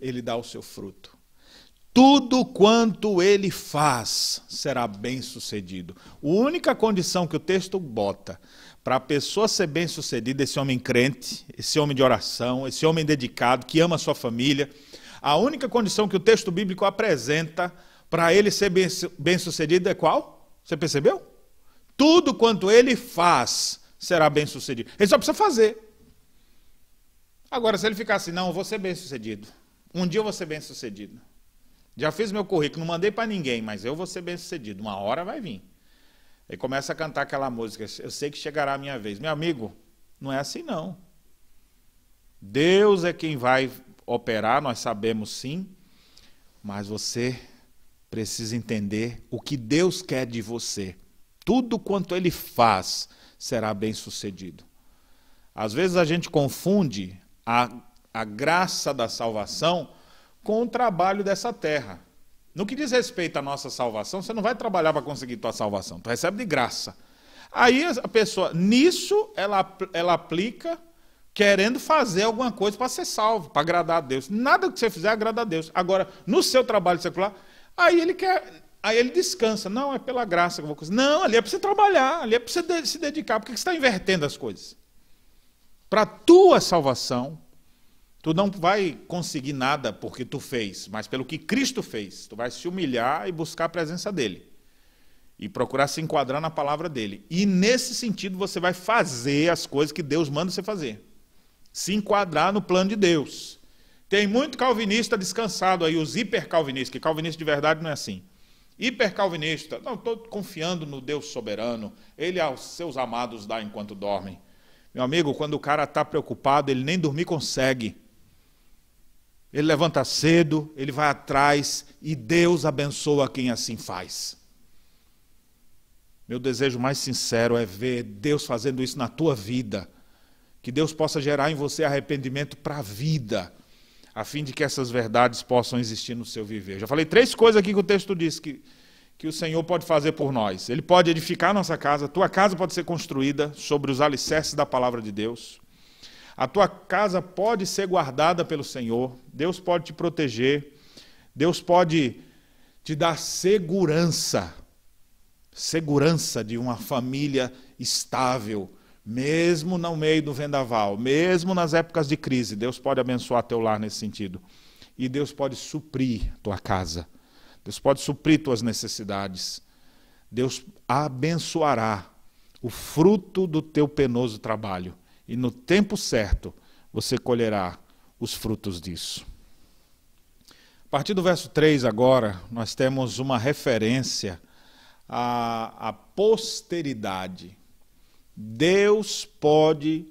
ele dá o seu fruto tudo quanto ele faz será bem sucedido. A única condição que o texto bota para a pessoa ser bem sucedida, esse homem crente, esse homem de oração, esse homem dedicado, que ama a sua família, a única condição que o texto bíblico apresenta para ele ser bem, bem sucedido é qual? Você percebeu? Tudo quanto ele faz será bem sucedido. Ele só precisa fazer. Agora, se ele ficar assim, não, eu vou ser bem sucedido. Um dia eu vou ser bem sucedido. Já fiz meu currículo, não mandei para ninguém, mas eu vou ser bem sucedido. Uma hora vai vir. Aí começa a cantar aquela música. Eu sei que chegará a minha vez. Meu amigo, não é assim não. Deus é quem vai operar, nós sabemos sim, mas você precisa entender o que Deus quer de você. Tudo quanto Ele faz será bem sucedido. Às vezes a gente confunde a, a graça da salvação com o trabalho dessa terra. No que diz respeito à nossa salvação, você não vai trabalhar para conseguir tua salvação, tu recebe de graça. Aí a pessoa, nisso, ela, ela aplica querendo fazer alguma coisa para ser salvo, para agradar a Deus. Nada que você fizer agrada a Deus. Agora, no seu trabalho secular, aí ele quer, aí ele descansa. Não, é pela graça que eu vou conseguir. Não, ali é para você trabalhar, ali é para você se dedicar. Por que você está invertendo as coisas? Para a tua salvação, Tu não vai conseguir nada porque tu fez, mas pelo que Cristo fez. Tu vai se humilhar e buscar a presença dele. E procurar se enquadrar na palavra dele. E nesse sentido você vai fazer as coisas que Deus manda você fazer. Se enquadrar no plano de Deus. Tem muito calvinista descansado aí, os hipercalvinistas, que calvinista de verdade não é assim. Hipercalvinista, não, estou confiando no Deus soberano, ele aos seus amados dá enquanto dormem. Meu amigo, quando o cara está preocupado, ele nem dormir consegue. Ele levanta cedo, ele vai atrás e Deus abençoa quem assim faz. Meu desejo mais sincero é ver Deus fazendo isso na tua vida. Que Deus possa gerar em você arrependimento para a vida, a fim de que essas verdades possam existir no seu viver. Já falei três coisas aqui que o texto diz que, que o Senhor pode fazer por nós. Ele pode edificar nossa casa, tua casa pode ser construída sobre os alicerces da palavra de Deus. A tua casa pode ser guardada pelo Senhor, Deus pode te proteger, Deus pode te dar segurança, segurança de uma família estável, mesmo no meio do vendaval, mesmo nas épocas de crise. Deus pode abençoar teu lar nesse sentido. E Deus pode suprir tua casa. Deus pode suprir tuas necessidades. Deus abençoará o fruto do teu penoso trabalho E no tempo certo você colherá os frutos disso. A partir do verso 3 agora, nós temos uma referência à, à posteridade. Deus pode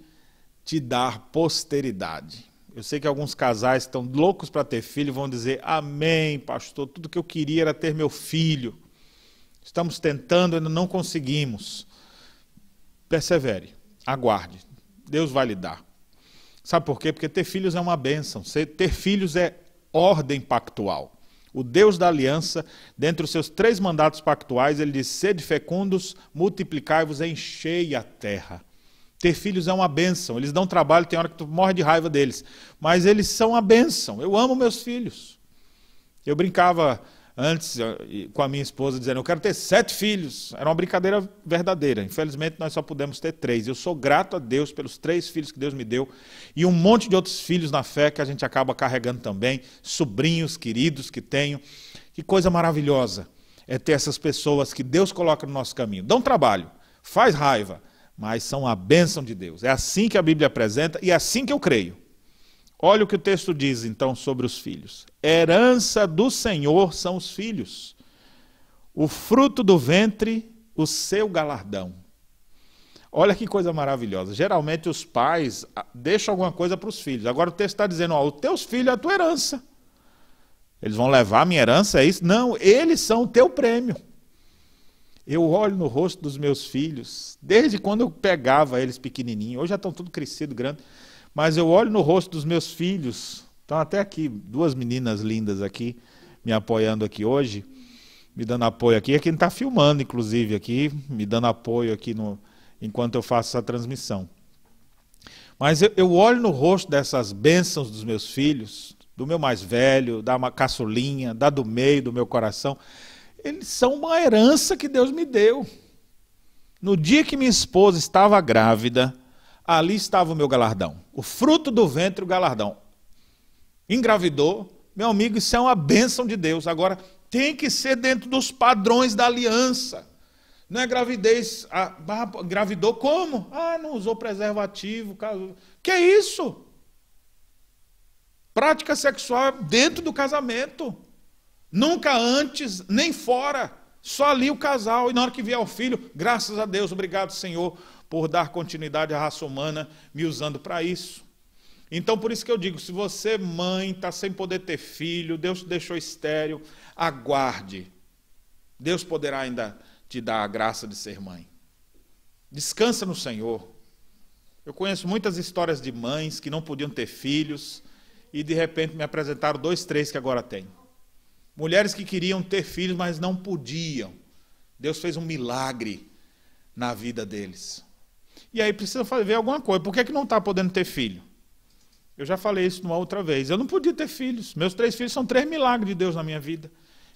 te dar posteridade. Eu sei que alguns casais estão loucos para ter filho vão dizer: Amém, pastor. Tudo que eu queria era ter meu filho. Estamos tentando, ainda não conseguimos. Persevere, aguarde. Deus vai lhe dar. Sabe por quê? Porque ter filhos é uma bênção. Ter filhos é ordem pactual. O Deus da aliança, dentre os seus três mandatos pactuais, ele diz: sede fecundos, multiplicai-vos, enchei a terra. Ter filhos é uma bênção. Eles dão trabalho, tem hora que tu morre de raiva deles. Mas eles são a bênção. Eu amo meus filhos. Eu brincava antes com a minha esposa dizendo: Eu quero ter sete filhos. Era uma brincadeira verdadeira. Infelizmente, nós só pudemos ter três. Eu sou grato a Deus pelos três filhos que Deus me deu e um monte de outros filhos na fé que a gente acaba carregando também. Sobrinhos queridos que tenho. Que coisa maravilhosa é ter essas pessoas que Deus coloca no nosso caminho. Dão trabalho, faz raiva, mas são a bênção de Deus. É assim que a Bíblia apresenta e é assim que eu creio. Olha o que o texto diz então sobre os filhos. Herança do Senhor são os filhos, o fruto do ventre, o seu galardão. Olha que coisa maravilhosa. Geralmente os pais ah, deixam alguma coisa para os filhos. Agora o texto está dizendo: ó, os teus filhos é a tua herança. Eles vão levar a minha herança, é isso? Não, eles são o teu prêmio. Eu olho no rosto dos meus filhos, desde quando eu pegava eles pequenininhos, hoje já estão tudo crescido, grande, mas eu olho no rosto dos meus filhos, estão até aqui, duas meninas lindas aqui, me apoiando aqui hoje, me dando apoio aqui, é quem está filmando, inclusive, aqui, me dando apoio aqui no, enquanto eu faço essa transmissão. Mas eu, eu olho no rosto dessas bênçãos dos meus filhos, do meu mais velho, da caçulinha, da do meio do meu coração, eles são uma herança que Deus me deu. No dia que minha esposa estava grávida, ali estava o meu galardão. O fruto do ventre, o galardão. Engravidou, meu amigo, isso é uma bênção de Deus. Agora, tem que ser dentro dos padrões da aliança. Não é gravidez. Ah, gravidou como? Ah, não usou preservativo. Que é isso? Prática sexual dentro do casamento. Nunca antes, nem fora. Só ali o casal. E na hora que vier o filho, graças a Deus, obrigado, Senhor, por dar continuidade à raça humana, me usando para isso. Então, por isso que eu digo: se você, mãe, está sem poder ter filho, Deus te deixou estéreo, aguarde. Deus poderá ainda te dar a graça de ser mãe. Descansa no Senhor. Eu conheço muitas histórias de mães que não podiam ter filhos e de repente me apresentaram dois, três que agora têm. Mulheres que queriam ter filhos, mas não podiam. Deus fez um milagre na vida deles. E aí precisa ver alguma coisa. Por que, que não está podendo ter filho? Eu já falei isso uma outra vez. Eu não podia ter filhos. Meus três filhos são três milagres de Deus na minha vida.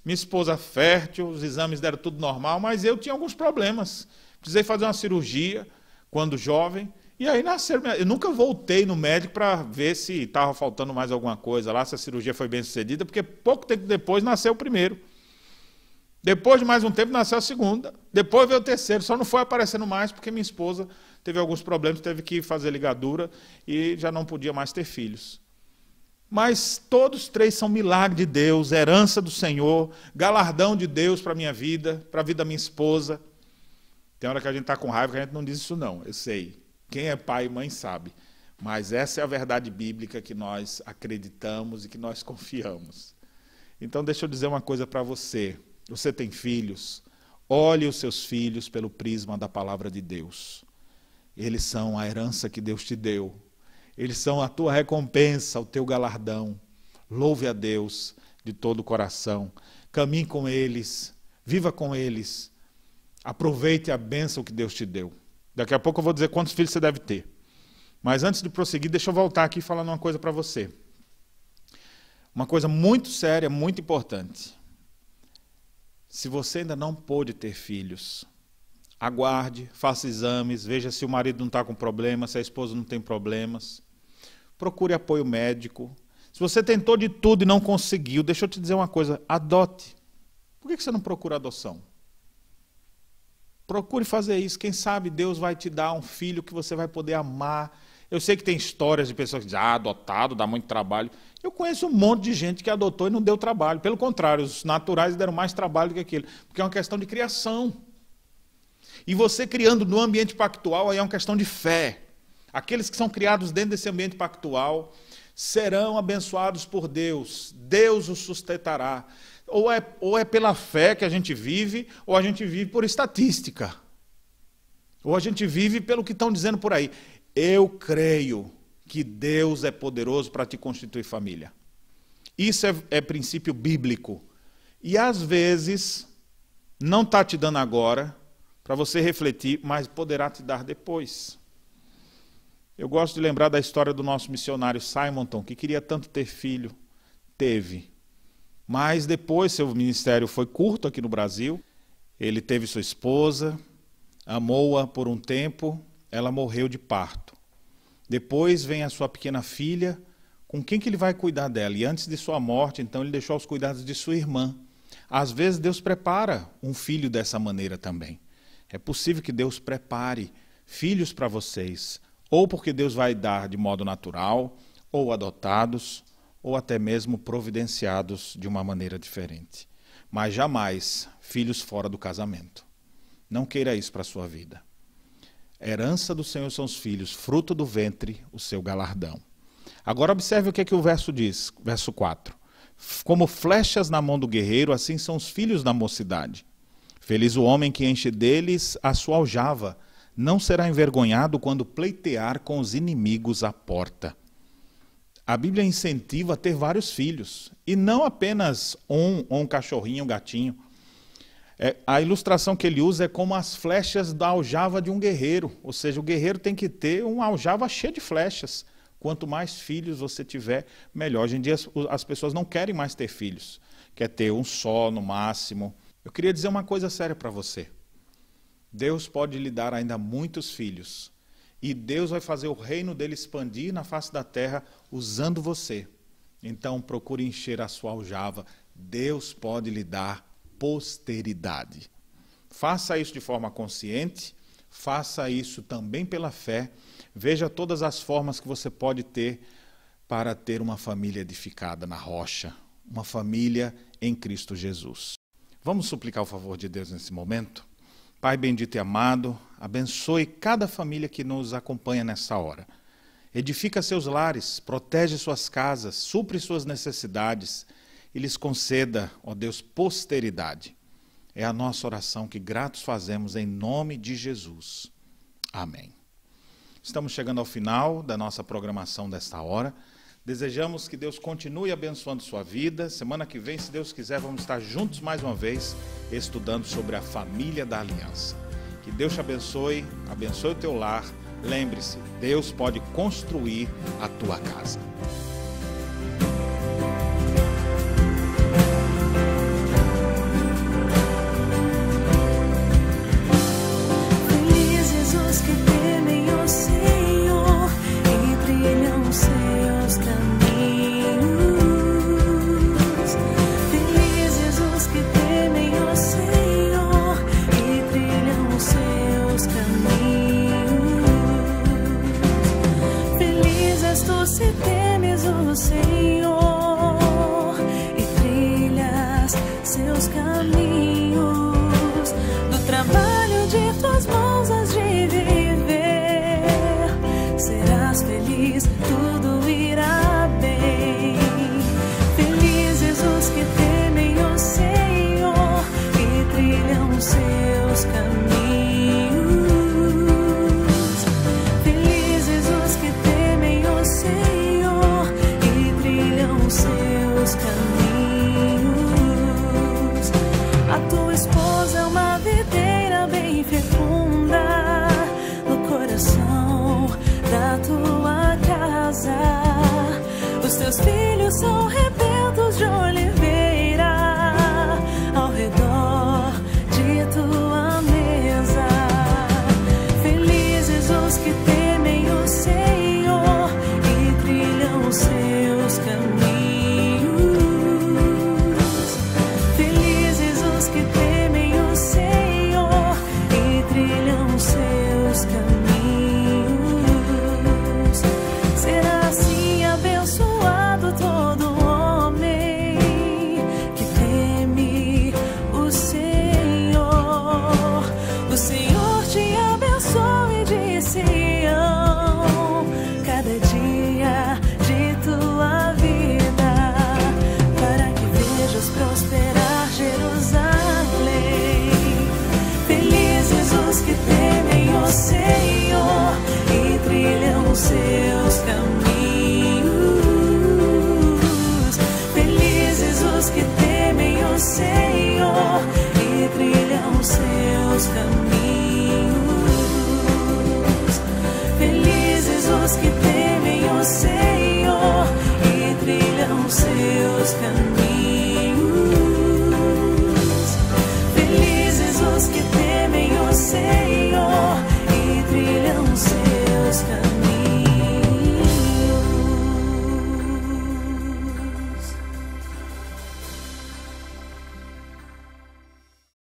Minha esposa fértil, os exames deram tudo normal, mas eu tinha alguns problemas. Precisei fazer uma cirurgia quando jovem. E aí nasceram. Eu nunca voltei no médico para ver se estava faltando mais alguma coisa lá, se a cirurgia foi bem sucedida, porque pouco tempo depois nasceu o primeiro. Depois de mais um tempo nasceu a segunda. Depois veio o terceiro. Só não foi aparecendo mais porque minha esposa teve alguns problemas, teve que fazer ligadura e já não podia mais ter filhos. Mas todos três são milagre de Deus, herança do Senhor, galardão de Deus para a minha vida, para a vida da minha esposa. Tem hora que a gente está com raiva que a gente não diz isso, não, eu sei. Quem é pai e mãe sabe. Mas essa é a verdade bíblica que nós acreditamos e que nós confiamos. Então, deixa eu dizer uma coisa para você. Você tem filhos? Olhe os seus filhos pelo prisma da palavra de Deus. Eles são a herança que Deus te deu. Eles são a tua recompensa, o teu galardão. Louve a Deus de todo o coração. Caminhe com eles. Viva com eles. Aproveite a bênção que Deus te deu. Daqui a pouco eu vou dizer quantos filhos você deve ter. Mas antes de prosseguir, deixa eu voltar aqui falando uma coisa para você. Uma coisa muito séria, muito importante. Se você ainda não pôde ter filhos, aguarde, faça exames, veja se o marido não está com problemas, se a esposa não tem problemas. Procure apoio médico. Se você tentou de tudo e não conseguiu, deixa eu te dizer uma coisa: adote. Por que você não procura adoção? Procure fazer isso. Quem sabe Deus vai te dar um filho que você vai poder amar Eu sei que tem histórias de pessoas que dizem, ah, adotado, dá muito trabalho. Eu conheço um monte de gente que adotou e não deu trabalho. Pelo contrário, os naturais deram mais trabalho do que aquilo. Porque é uma questão de criação. E você criando no ambiente pactual aí é uma questão de fé. Aqueles que são criados dentro desse ambiente pactual serão abençoados por Deus. Deus os sustentará. Ou é, ou é pela fé que a gente vive, ou a gente vive por estatística. Ou a gente vive pelo que estão dizendo por aí. Eu creio que Deus é poderoso para te constituir família. Isso é, é princípio bíblico. E às vezes, não está te dando agora, para você refletir, mas poderá te dar depois. Eu gosto de lembrar da história do nosso missionário Simonton, que queria tanto ter filho. Teve. Mas depois seu ministério foi curto aqui no Brasil. Ele teve sua esposa, amou-a por um tempo, ela morreu de parto. Depois vem a sua pequena filha, com quem que ele vai cuidar dela? E antes de sua morte, então, ele deixou os cuidados de sua irmã. Às vezes Deus prepara um filho dessa maneira também. É possível que Deus prepare filhos para vocês, ou porque Deus vai dar de modo natural, ou adotados, ou até mesmo providenciados de uma maneira diferente. Mas jamais filhos fora do casamento. Não queira isso para a sua vida. Herança do Senhor são os filhos, fruto do ventre, o seu galardão. Agora observe o que, é que o verso diz, verso 4. Como flechas na mão do guerreiro, assim são os filhos da mocidade. Feliz o homem que enche deles a sua aljava, não será envergonhado quando pleitear com os inimigos à porta. A Bíblia incentiva a ter vários filhos, e não apenas um, ou um cachorrinho, um gatinho. É, a ilustração que ele usa é como as flechas da aljava de um guerreiro. Ou seja, o guerreiro tem que ter uma aljava cheia de flechas. Quanto mais filhos você tiver, melhor. Hoje em dia as, as pessoas não querem mais ter filhos. Quer ter um só no máximo. Eu queria dizer uma coisa séria para você. Deus pode lhe dar ainda muitos filhos. E Deus vai fazer o reino dele expandir na face da terra usando você. Então procure encher a sua aljava. Deus pode lhe dar posteridade. Faça isso de forma consciente, faça isso também pela fé. Veja todas as formas que você pode ter para ter uma família edificada na rocha, uma família em Cristo Jesus. Vamos suplicar o favor de Deus nesse momento? Pai bendito e amado, abençoe cada família que nos acompanha nessa hora. Edifica seus lares, protege suas casas, supre suas necessidades e lhes conceda, ó Deus, posteridade. É a nossa oração que gratos fazemos em nome de Jesus. Amém. Estamos chegando ao final da nossa programação desta hora. Desejamos que Deus continue abençoando sua vida. Semana que vem, se Deus quiser, vamos estar juntos mais uma vez, estudando sobre a família da aliança. Que Deus te abençoe, abençoe o teu lar. Lembre-se, Deus pode construir a tua casa. serás feliz.